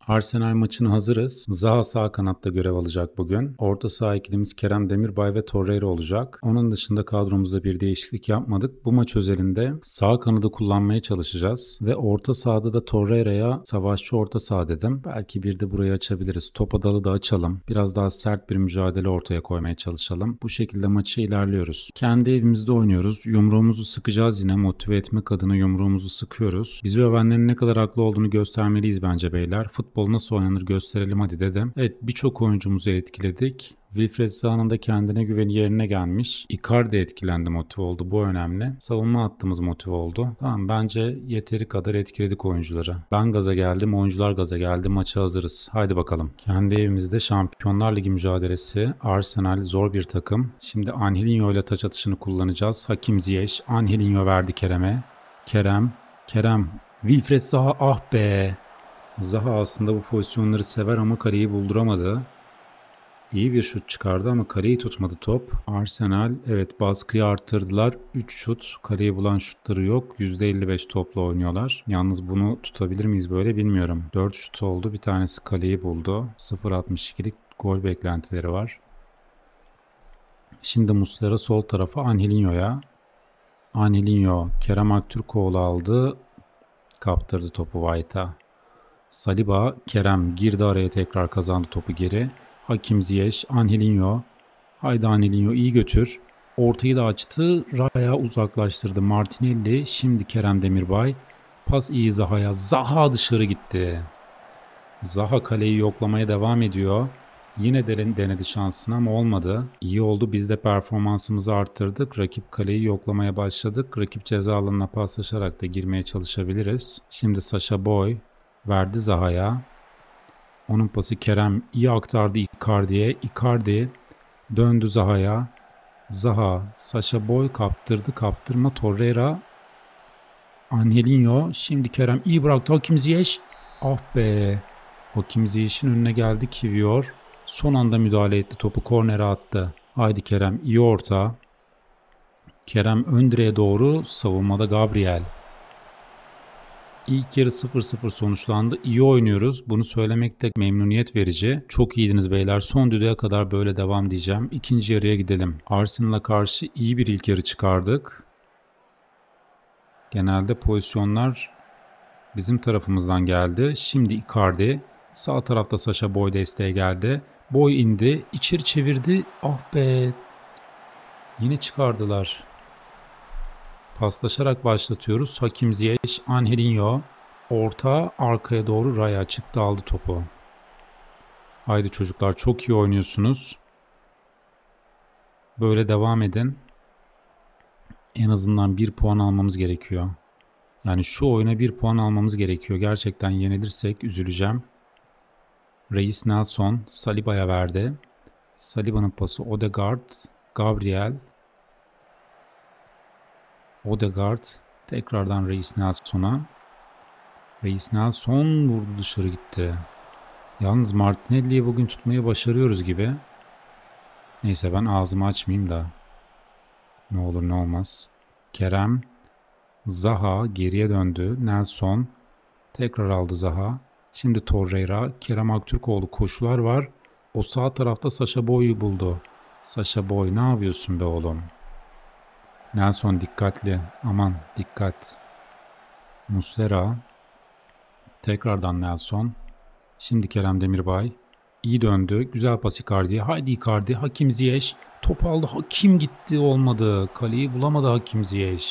Arsenal maçına hazırız. Zaha sağ kanatta görev alacak bugün. Orta saha ikilimiz Kerem Demirbay ve Torreira olacak. Onun dışında kadromuzda bir değişiklik yapmadık. Bu maç özelinde sağ kanadı kullanmaya çalışacağız. Ve orta sahada da Torreira'ya savaşçı orta saha dedim. Belki bir de burayı açabiliriz. Top adalı da açalım. Biraz daha sert bir mücadele ortaya koymaya çalışalım. Bu şekilde maçı ilerliyoruz. Kendi evimizde oynuyoruz. Yumruğumuzu sıkacağız yine motive etmek adına yumruğumuzu sıkıyoruz. Bizi övenlerin ne kadar haklı olduğunu göstermeliyiz bence beyler. Futbol futbol nasıl oynanır gösterelim hadi dedim. Evet birçok oyuncumuzu etkiledik. Wilfred Zaha'nın da kendine güveni yerine gelmiş. Icardi etkilendi motive oldu. Bu önemli. Savunma hattımız motive oldu. Tamam bence yeteri kadar etkiledik oyuncuları. Ben gaza geldim. Oyuncular gaza geldi. Maça hazırız. Haydi bakalım. Kendi evimizde Şampiyonlar Ligi mücadelesi. Arsenal zor bir takım. Şimdi Angelinho ile taç atışını kullanacağız. Hakim Ziyech. Angelinho verdi Kerem'e. Kerem. Kerem. Wilfred Zaha ah be. Zaha aslında bu pozisyonları sever ama kareyi bulduramadı. İyi bir şut çıkardı ama kareyi tutmadı top. Arsenal evet baskıyı arttırdılar. 3 şut. Kareyi bulan şutları yok. %55 topla oynuyorlar. Yalnız bunu tutabilir miyiz böyle bilmiyorum. 4 şut oldu. Bir tanesi kaleyi buldu. 0.62'lik gol beklentileri var. Şimdi Muslera sol tarafa Angelinho'ya. Angelinho Kerem Aktürkoğlu aldı. Kaptırdı topu White'a. Saliba, Kerem girdi araya tekrar kazandı topu geri. Hakim Ziyech, Angelinho. Haydi Angelinho iyi götür. Ortayı da açtı. Raya uzaklaştırdı Martinelli. Şimdi Kerem Demirbay. Pas iyi Zaha'ya. Zaha dışarı gitti. Zaha kaleyi yoklamaya devam ediyor. Yine de denedi şansını ama olmadı. İyi oldu biz de performansımızı arttırdık. Rakip kaleyi yoklamaya başladık. Rakip ceza alanına paslaşarak da girmeye çalışabiliriz. Şimdi Sasha Boy verdi Zaha'ya. Onun pası Kerem iyi aktardı Icardi'ye. Icardi döndü Zaha'ya. Zaha, Sasha Boy kaptırdı. Kaptırma Torreira. Angelinho. Şimdi Kerem iyi bıraktı. Hakim Ziyech. Ah be. Hakim Ziyech'in önüne geldi Kivior. Son anda müdahale etti. Topu kornere attı. Haydi Kerem iyi orta. Kerem ön doğru savunmada Gabriel. İlk yarı 0-0 sonuçlandı. İyi oynuyoruz. Bunu söylemek de memnuniyet verici. Çok iyiydiniz beyler. Son düdüğe kadar böyle devam diyeceğim. İkinci yarıya gidelim. Arsenal'a karşı iyi bir ilk yarı çıkardık. Genelde pozisyonlar bizim tarafımızdan geldi. Şimdi Icardi. Sağ tarafta Sasha Boy desteğe geldi. Boy indi. içeri çevirdi. Ah be. Yine çıkardılar. Paslaşarak başlatıyoruz. Hakim Ziyech, Angelinho. Orta arkaya doğru Raya çıktı aldı topu. Haydi çocuklar çok iyi oynuyorsunuz. Böyle devam edin. En azından bir puan almamız gerekiyor. Yani şu oyuna bir puan almamız gerekiyor. Gerçekten yenilirsek üzüleceğim. Reis Nelson Saliba'ya verdi. Saliba'nın pası Odegaard, Gabriel, Odegaard tekrardan Reis Nelson'a. Reis Nelson vurdu dışarı gitti. Yalnız Martinelli'yi bugün tutmayı başarıyoruz gibi. Neyse ben ağzımı açmayayım da. Ne olur ne olmaz. Kerem. Zaha geriye döndü. Nelson. Tekrar aldı Zaha. Şimdi Torreira. Kerem Aktürkoğlu koşular var. O sağ tarafta Sasha Boy'u buldu. Sasha Boy ne yapıyorsun be oğlum? Nelson dikkatli. Aman dikkat. Muslera. Tekrardan Nelson. Şimdi Kerem Demirbay. İyi döndü. Güzel pas Icardi'ye. Haydi Icardi. Hakim Ziyech. Top aldı. Hakim gitti. Olmadı. Kaleyi bulamadı Hakim Ziyech.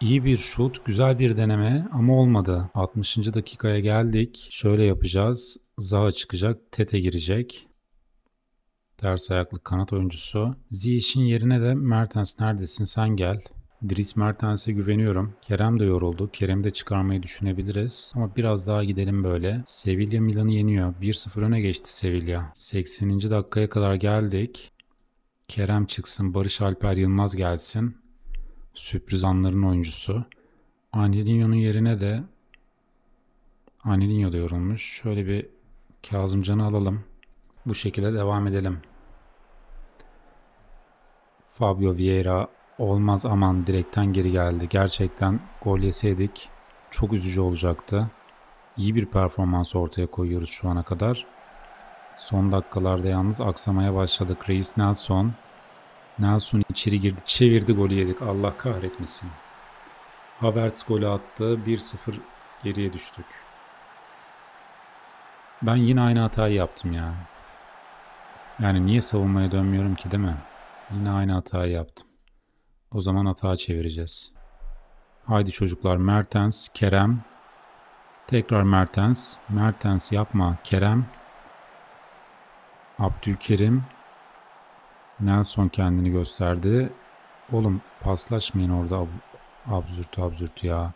İyi bir şut. Güzel bir deneme ama olmadı. 60. dakikaya geldik. Şöyle yapacağız. Zaha çıkacak. Tete girecek. Ters ayaklı kanat oyuncusu. Ziyech'in yerine de Mertens neredesin sen gel. Dries Mertens'e güveniyorum. Kerem de yoruldu. Kerem'i de çıkarmayı düşünebiliriz. Ama biraz daha gidelim böyle. Sevilla Milan'ı yeniyor. 1-0 öne geçti Sevilla. 80. dakikaya kadar geldik. Kerem çıksın. Barış Alper Yılmaz gelsin. Sürpriz anların oyuncusu. Angelinho'nun yerine de Angelinho da yorulmuş. Şöyle bir Kazımcan'ı alalım. Bu şekilde devam edelim. Fabio Vieira olmaz aman direkten geri geldi. Gerçekten gol yeseydik çok üzücü olacaktı. İyi bir performans ortaya koyuyoruz şu ana kadar. Son dakikalarda yalnız aksamaya başladık. Reis Nelson. Nelson içeri girdi. Çevirdi golü yedik. Allah kahretmesin. Havertz golü attı. 1-0 geriye düştük. Ben yine aynı hatayı yaptım ya. Yani niye savunmaya dönmüyorum ki değil mi? Yine aynı hatayı yaptım. O zaman hata çevireceğiz. Haydi çocuklar Mertens, Kerem. Tekrar Mertens. Mertens yapma. Kerem. Abdülkerim. Nelson kendini gösterdi. Oğlum paslaşmayın orada ab absürt absürt ya.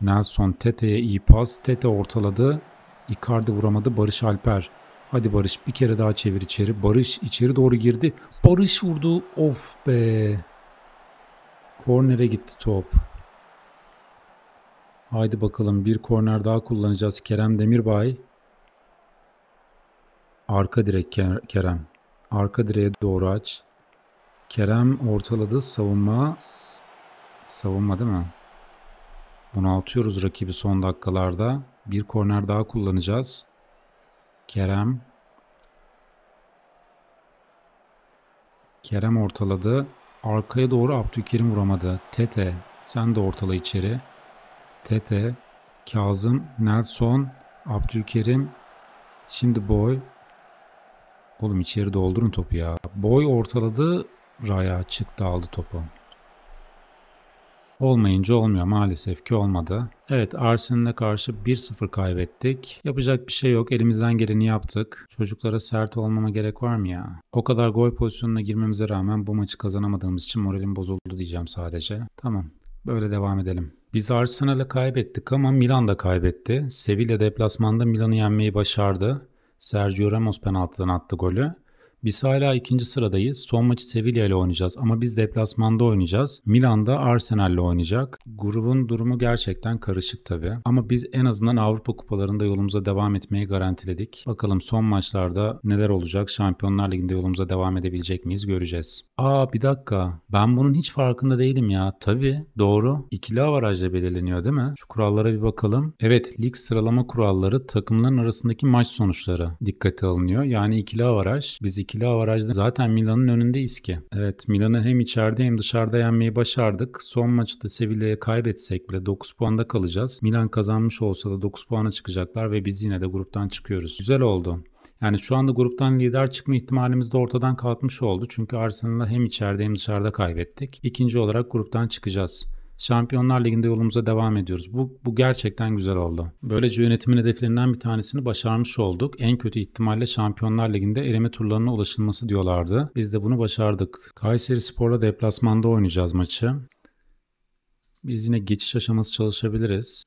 Nelson Tete'ye iyi pas. Tete ortaladı. Icardi vuramadı. Barış Alper. Hadi Barış bir kere daha çevir içeri. Barış içeri doğru girdi. Barış vurdu. Of be. Kornere gitti top. Haydi bakalım bir korner daha kullanacağız. Kerem Demirbay. Arka direk Kerem. Arka direğe doğru aç. Kerem ortaladı. Savunma. Savunma değil mi? Bunaltıyoruz rakibi son dakikalarda. Bir korner daha kullanacağız. Kerem. Kerem ortaladı. Arkaya doğru Abdülkerim vuramadı. Tete sen de ortala içeri. Tete, Kazım, Nelson, Abdülkerim. Şimdi Boy. Oğlum içeri doldurun topu ya. Boy ortaladı. Raya çıktı aldı topu. Olmayınca olmuyor maalesef ki olmadı. Evet Arsenal'e karşı 1-0 kaybettik. Yapacak bir şey yok. Elimizden geleni yaptık. Çocuklara sert olmama gerek var mı ya? O kadar gol pozisyonuna girmemize rağmen bu maçı kazanamadığımız için moralim bozuldu diyeceğim sadece. Tamam böyle devam edelim. Biz Arsenal'e kaybettik ama Milan da kaybetti. Sevilla deplasmanda Milan'ı yenmeyi başardı. Sergio Ramos penaltıdan attı golü. Biz hala ikinci sıradayız. Son maçı Sevilla ile oynayacağız ama biz deplasmanda oynayacağız. Milan'da Arsenal ile oynayacak. Grubun durumu gerçekten karışık tabii. Ama biz en azından Avrupa kupalarında yolumuza devam etmeyi garantiledik. Bakalım son maçlarda neler olacak? Şampiyonlar Ligi'nde yolumuza devam edebilecek miyiz? Göreceğiz. Aa bir dakika. Ben bunun hiç farkında değilim ya. Tabii doğru. İkili avarajla belirleniyor değil mi? Şu kurallara bir bakalım. Evet lig sıralama kuralları takımların arasındaki maç sonuçları dikkate alınıyor. Yani ikili avaraj. Biz ikili avarajda zaten Milan'ın önündeyiz ki. Evet Milan'ı hem içeride hem dışarıda yenmeyi başardık. Son maçta Sevilla'ya kaybetsek bile 9 puanda kalacağız. Milan kazanmış olsa da 9 puana çıkacaklar ve biz yine de gruptan çıkıyoruz. Güzel oldu. Yani şu anda gruptan lider çıkma ihtimalimiz de ortadan kalkmış oldu. Çünkü Arsenal'ı hem içeride hem dışarıda kaybettik. İkinci olarak gruptan çıkacağız. Şampiyonlar Ligi'nde yolumuza devam ediyoruz. Bu, bu gerçekten güzel oldu. Böylece yönetimin hedeflerinden bir tanesini başarmış olduk. En kötü ihtimalle Şampiyonlar Ligi'nde eleme turlarına ulaşılması diyorlardı. Biz de bunu başardık. Kayseri Spor'la deplasmanda oynayacağız maçı. Biz yine geçiş aşaması çalışabiliriz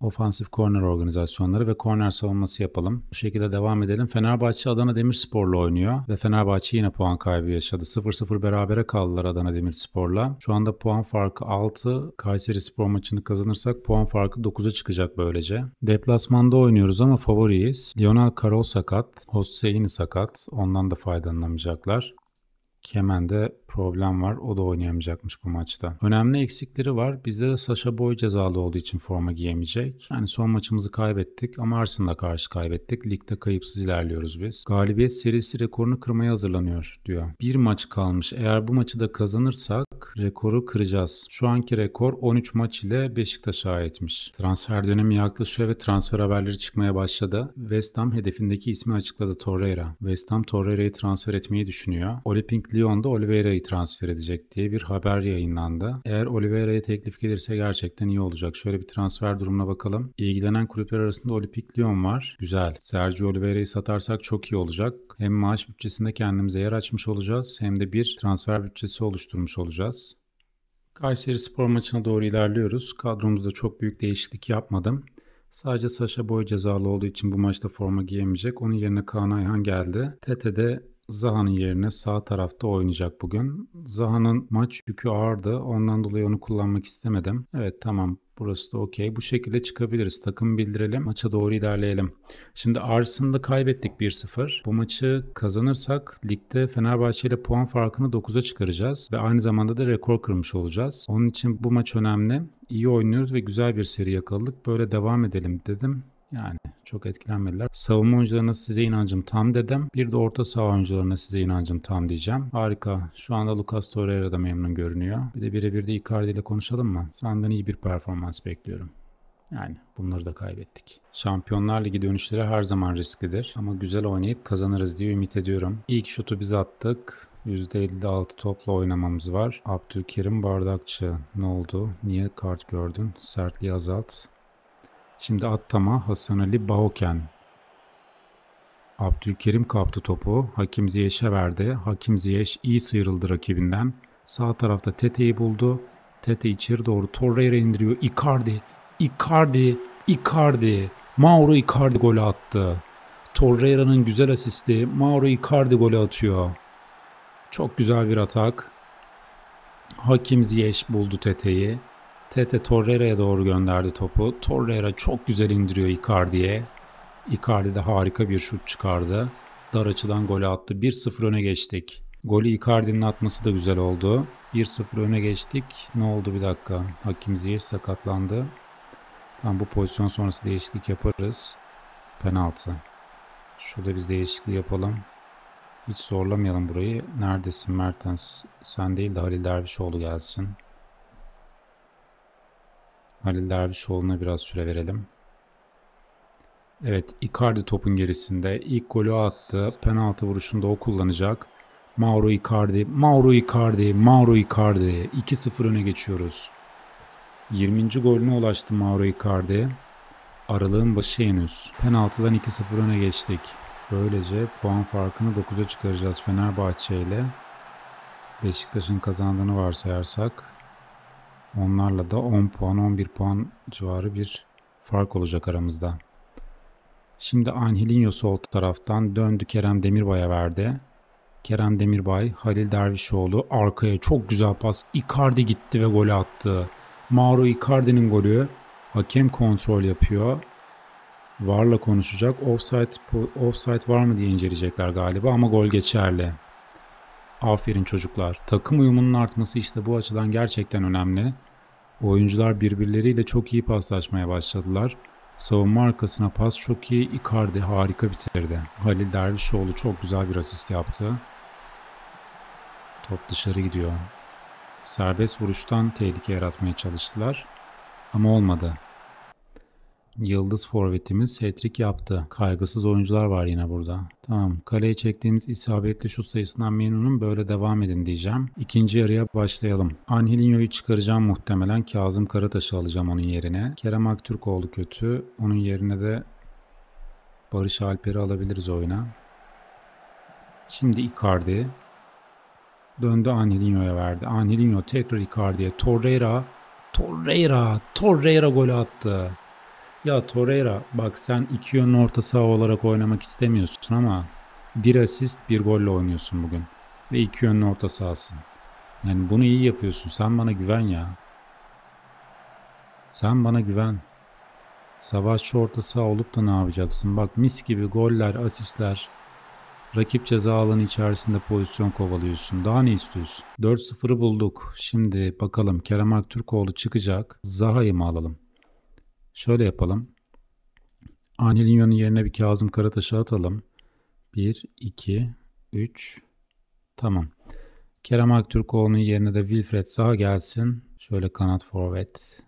ofansif korner organizasyonları ve korner savunması yapalım. Bu şekilde devam edelim. Fenerbahçe Adana Demirspor'la oynuyor ve Fenerbahçe yine puan kaybı yaşadı. 0-0 berabere kaldılar Adana Demirspor'la. Şu anda puan farkı 6. Kayseri Spor maçını kazanırsak puan farkı 9'a çıkacak böylece. Deplasmanda oynuyoruz ama favoriyiz. Lionel Karol sakat. Hosseini sakat. Ondan da faydalanamayacaklar. Kemen'de problem var. O da oynayamayacakmış bu maçta. Önemli eksikleri var. Bizde de Sasha Boy cezalı olduğu için forma giyemeyecek. Yani son maçımızı kaybettik ama Arsenal'a karşı kaybettik. Ligde kayıpsız ilerliyoruz biz. Galibiyet serisi rekorunu kırmaya hazırlanıyor diyor. Bir maç kalmış. Eğer bu maçı da kazanırsak rekoru kıracağız. Şu anki rekor 13 maç ile Beşiktaş'a aitmiş. Transfer dönemi yaklaşıyor ve transfer haberleri çıkmaya başladı. West Ham hedefindeki ismi açıkladı Torreira. West Ham Torreira'yı transfer etmeyi düşünüyor. Olympique Lyon'da Oliveira'yı transfer edecek diye bir haber yayınlandı. Eğer Oliveira'ya teklif gelirse gerçekten iyi olacak. Şöyle bir transfer durumuna bakalım. İlgilenen kulüpler arasında Olympique Lyon var. Güzel. Sergio Oliveira'yı satarsak çok iyi olacak. Hem maaş bütçesinde kendimize yer açmış olacağız hem de bir transfer bütçesi oluşturmuş olacağız. Kayseri Spor maçına doğru ilerliyoruz. Kadromuzda çok büyük değişiklik yapmadım. Sadece Saşa Boy cezalı olduğu için bu maçta forma giyemeyecek. Onun yerine Kaan Ayhan geldi. TT'de Zaha'nın yerine sağ tarafta oynayacak bugün. Zaha'nın maç yükü ağırdı. Ondan dolayı onu kullanmak istemedim. Evet tamam Burası da okey. Bu şekilde çıkabiliriz. Takım bildirelim. Maça doğru ilerleyelim. Şimdi Arsenal'da kaybettik 1-0. Bu maçı kazanırsak ligde Fenerbahçe ile puan farkını 9'a çıkaracağız. Ve aynı zamanda da rekor kırmış olacağız. Onun için bu maç önemli. İyi oynuyoruz ve güzel bir seri yakaladık. Böyle devam edelim dedim. Yani çok etkilenmediler. Savunma oyuncularına size inancım tam dedim. Bir de orta saha oyuncularına size inancım tam diyeceğim. Harika. Şu anda Lucas Torreira da memnun görünüyor. Bir de birebir de Icardi ile konuşalım mı? Senden iyi bir performans bekliyorum. Yani bunları da kaybettik. Şampiyonlar Ligi dönüşleri her zaman risklidir. Ama güzel oynayıp kazanırız diye ümit ediyorum. İlk şutu biz attık. %56 topla oynamamız var. Abdülkerim Bardakçı ne oldu? Niye kart gördün? Sertliği azalt. Şimdi Attama, Hasan Ali, Bahoken. Abdülkerim kaptı topu. Hakim Ziyech'e verdi. Hakim Ziyech iyi sıyrıldı rakibinden. Sağ tarafta Tete'yi buldu. Tete içeri doğru Torreira indiriyor. Icardi, Icardi, Icardi. Mauro Icardi golü attı. Torreira'nın güzel asisti. Mauro Icardi golü atıyor. Çok güzel bir atak. Hakim Ziyech buldu Tete'yi. Tete Torreira'ya doğru gönderdi topu. Torreira çok güzel indiriyor Icardi'ye. Icardi de harika bir şut çıkardı. Dar açıdan golü attı. 1-0 öne geçtik. Golü Icardi'nin atması da güzel oldu. 1-0 öne geçtik. Ne oldu bir dakika. Hakim Ziyech sakatlandı. Tam bu pozisyon sonrası değişiklik yaparız. Penaltı. Şurada biz değişikliği yapalım. Hiç zorlamayalım burayı. Neredesin Mertens? Sen değil de Halil Dervişoğlu gelsin. Halil Dervişoğlu'na biraz süre verelim. Evet Icardi topun gerisinde. İlk golü attı. Penaltı vuruşunda o kullanacak. Mauro Icardi, Mauro Icardi, Mauro Icardi. 2-0 öne geçiyoruz. 20. golüne ulaştı Mauro Icardi. Aralığın başı henüz. Penaltıdan 2-0 öne geçtik. Böylece puan farkını 9'a çıkaracağız Fenerbahçe ile. Beşiktaş'ın kazandığını varsayarsak onlarla da 10 puan 11 puan civarı bir fark olacak aramızda. Şimdi Angelinho sol taraftan döndü Kerem Demirbay'a verdi. Kerem Demirbay, Halil Dervişoğlu arkaya çok güzel pas. Icardi gitti ve golü attı. Mauro Icardi'nin golü. Hakem kontrol yapıyor. Varla konuşacak. Offside, offside var mı diye inceleyecekler galiba ama gol geçerli. Aferin çocuklar. Takım uyumunun artması işte bu açıdan gerçekten önemli. Oyuncular birbirleriyle çok iyi paslaşmaya başladılar. Savunma arkasına pas çok iyi. Icardi harika bitirdi. Halil Dervişoğlu çok güzel bir asist yaptı. Top dışarı gidiyor. Serbest vuruştan tehlike yaratmaya çalıştılar. Ama olmadı. Yıldız forvetimiz hat-trick yaptı. Kaygısız oyuncular var yine burada. Tamam. Kaleye çektiğimiz isabetli şut sayısından memnunum. Böyle devam edin diyeceğim. İkinci yarıya başlayalım. Angelinho'yu çıkaracağım muhtemelen. Kazım Karataş'ı alacağım onun yerine. Kerem Aktürkoğlu kötü. Onun yerine de Barış Alper'i alabiliriz oyuna. Şimdi Icardi. Döndü Angelinho'ya verdi. Angelinho tekrar Icardi'ye. Torreira. Torreira. Torreira golü attı. Ya Torreira bak sen iki yönlü orta saha olarak oynamak istemiyorsun ama bir asist bir golle oynuyorsun bugün. Ve iki yönlü orta sahasın. Yani bunu iyi yapıyorsun. Sen bana güven ya. Sen bana güven. Savaşçı orta saha olup da ne yapacaksın? Bak mis gibi goller, asistler. Rakip ceza alanı içerisinde pozisyon kovalıyorsun. Daha ne istiyorsun? 4-0'ı bulduk. Şimdi bakalım Kerem Aktürkoğlu çıkacak. Zaha'yı mı alalım? Şöyle yapalım. Angelinho'nun yerine bir Kazım Karataş'ı atalım. 1, 2, 3. Tamam. Kerem Aktürkoğlu'nun yerine de Wilfred Zaha gelsin. Şöyle kanat forvet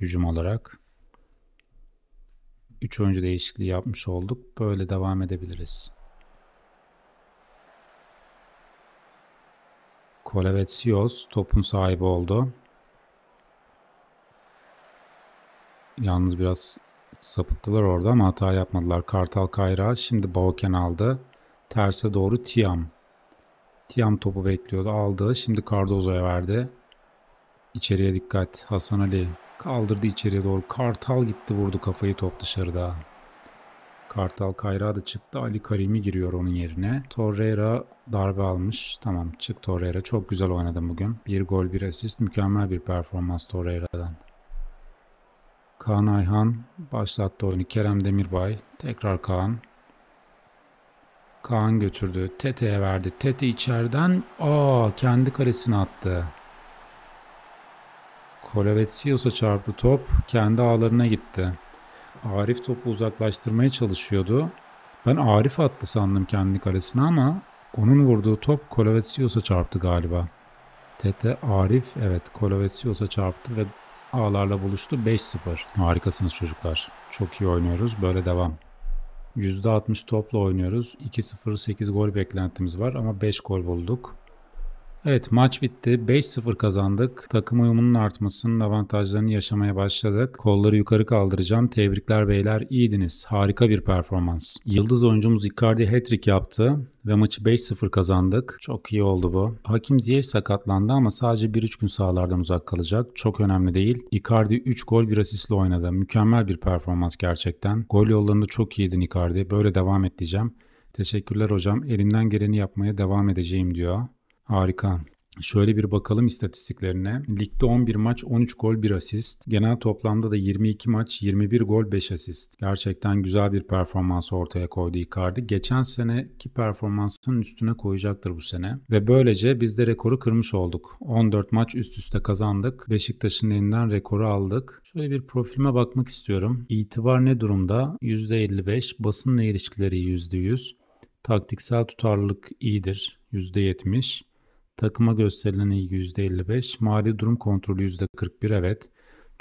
hücum olarak. 3 oyuncu değişikliği yapmış olduk. Böyle devam edebiliriz. Kolevetsios topun sahibi oldu. Yalnız biraz sapıttılar orada ama hata yapmadılar. Kartal Kayra şimdi Bauken aldı. Terse doğru Tiam. Tiam topu bekliyordu. Aldı. Şimdi Cardozo'ya verdi. İçeriye dikkat. Hasan Ali kaldırdı içeriye doğru. Kartal gitti vurdu kafayı top dışarıda. Kartal Kayra da çıktı. Ali Karimi giriyor onun yerine. Torreira darbe almış. Tamam çık Torreira. Çok güzel oynadın bugün. Bir gol bir asist. Mükemmel bir performans Torreira'dan. Kaan Ayhan başlattı oyunu. Kerem Demirbay. Tekrar Kaan. Kaan götürdü. Tete'ye verdi. Tete içeriden aa kendi kalesine attı. Kolevetsios'a çarptı top. Kendi ağlarına gitti. Arif topu uzaklaştırmaya çalışıyordu. Ben Arif attı sandım kendi kalesine ama onun vurduğu top Kolevetsios'a çarptı galiba. Tete Arif evet Kolevetsios'a çarptı ve ağlarla buluştu 5-0. Harikasınız çocuklar. Çok iyi oynuyoruz. Böyle devam. %60 topla oynuyoruz. 2-0 8 gol beklentimiz var ama 5 gol bulduk. Evet maç bitti. 5-0 kazandık. Takım uyumunun artmasının avantajlarını yaşamaya başladık. Kolları yukarı kaldıracağım. Tebrikler beyler iyiydiniz. Harika bir performans. Yıldız oyuncumuz Icardi hat-trick yaptı ve maçı 5-0 kazandık. Çok iyi oldu bu. Hakim Ziyech sakatlandı ama sadece 1-3 gün sahalardan uzak kalacak. Çok önemli değil. Icardi 3 gol 1 asistle oynadı. Mükemmel bir performans gerçekten. Gol yollarında çok iyiydin Icardi. Böyle devam et diyeceğim. Teşekkürler hocam. Elimden geleni yapmaya devam edeceğim diyor. Harika. Şöyle bir bakalım istatistiklerine. Ligde 11 maç 13 gol 1 asist. Genel toplamda da 22 maç 21 gol 5 asist. Gerçekten güzel bir performans ortaya koydu Icardi. Geçen seneki performansının üstüne koyacaktır bu sene. Ve böylece biz de rekoru kırmış olduk. 14 maç üst üste kazandık. Beşiktaş'ın elinden rekoru aldık. Şöyle bir profilime bakmak istiyorum. İtibar ne durumda? %55. Basınla ilişkileri %100. Taktiksel tutarlılık iyidir. %70. Takıma gösterilen ilgi %55. Mali durum kontrolü %41 evet.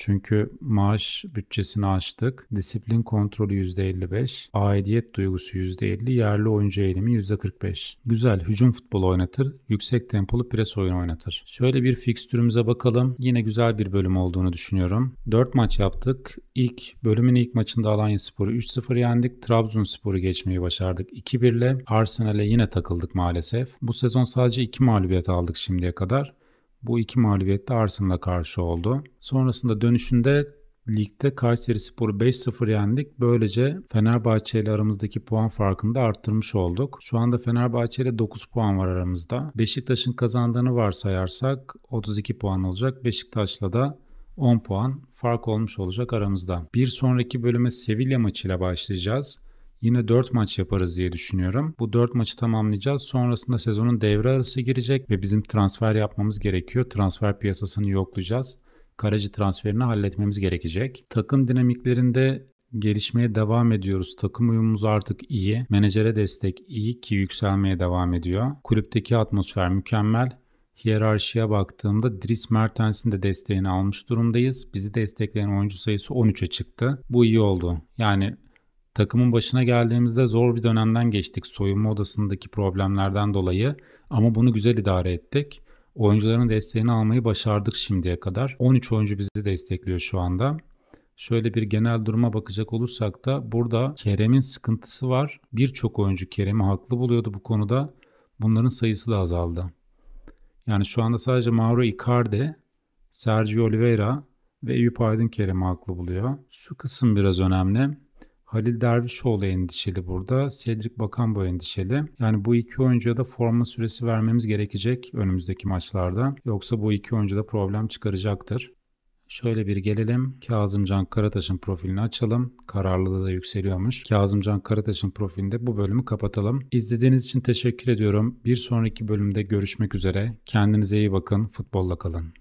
Çünkü maaş bütçesini açtık. Disiplin kontrolü %55. Aidiyet duygusu %50. Yerli oyuncu eğilimi %45. Güzel. Hücum futbolu oynatır. Yüksek tempolu pres oyunu oynatır. Şöyle bir fikstürümüze bakalım. Yine güzel bir bölüm olduğunu düşünüyorum. 4 maç yaptık. İlk bölümün ilk maçında Alanya Sporu 3-0 yendik. Trabzonspor'u geçmeyi başardık 2-1 ile. Arsenal'e yine takıldık maalesef. Bu sezon sadece 2 mağlubiyet aldık şimdiye kadar. Bu iki mağlubiyet de Arsenal'a karşı oldu. Sonrasında dönüşünde ligde Kayseri Spor'u 5-0 yendik. Böylece Fenerbahçe ile aramızdaki puan farkını da arttırmış olduk. Şu anda Fenerbahçe ile 9 puan var aramızda. Beşiktaş'ın kazandığını varsayarsak 32 puan olacak. Beşiktaş'la da 10 puan fark olmuş olacak aramızda. Bir sonraki bölüme Sevilla maçıyla başlayacağız. Yine 4 maç yaparız diye düşünüyorum. Bu 4 maçı tamamlayacağız. Sonrasında sezonun devre arası girecek ve bizim transfer yapmamız gerekiyor. Transfer piyasasını yoklayacağız. Kaleci transferini halletmemiz gerekecek. Takım dinamiklerinde gelişmeye devam ediyoruz. Takım uyumumuz artık iyi. Menajere destek iyi ki yükselmeye devam ediyor. Kulüpteki atmosfer mükemmel. Hiyerarşiye baktığımda Dries Mertens'in de desteğini almış durumdayız. Bizi destekleyen oyuncu sayısı 13'e çıktı. Bu iyi oldu. Yani Takımın başına geldiğimizde zor bir dönemden geçtik soyunma odasındaki problemlerden dolayı ama bunu güzel idare ettik. Oyuncuların desteğini almayı başardık şimdiye kadar. 13 oyuncu bizi destekliyor şu anda. Şöyle bir genel duruma bakacak olursak da burada Kerem'in sıkıntısı var. Birçok oyuncu Kerem'i haklı buluyordu bu konuda. Bunların sayısı da azaldı. Yani şu anda sadece Mauro Icardi, Sergio Oliveira ve Eyüp Aydın Kerem'i haklı buluyor. Şu kısım biraz önemli. Halil Dervişoğlu endişeli burada. Cedric Bakambo endişeli. Yani bu iki oyuncuya da forma süresi vermemiz gerekecek önümüzdeki maçlarda. Yoksa bu iki oyuncu da problem çıkaracaktır. Şöyle bir gelelim. Kazımcan Karataş'ın profilini açalım. Kararlılığı da yükseliyormuş. Kazımcan Karataş'ın profilinde bu bölümü kapatalım. İzlediğiniz için teşekkür ediyorum. Bir sonraki bölümde görüşmek üzere. Kendinize iyi bakın. Futbolla kalın.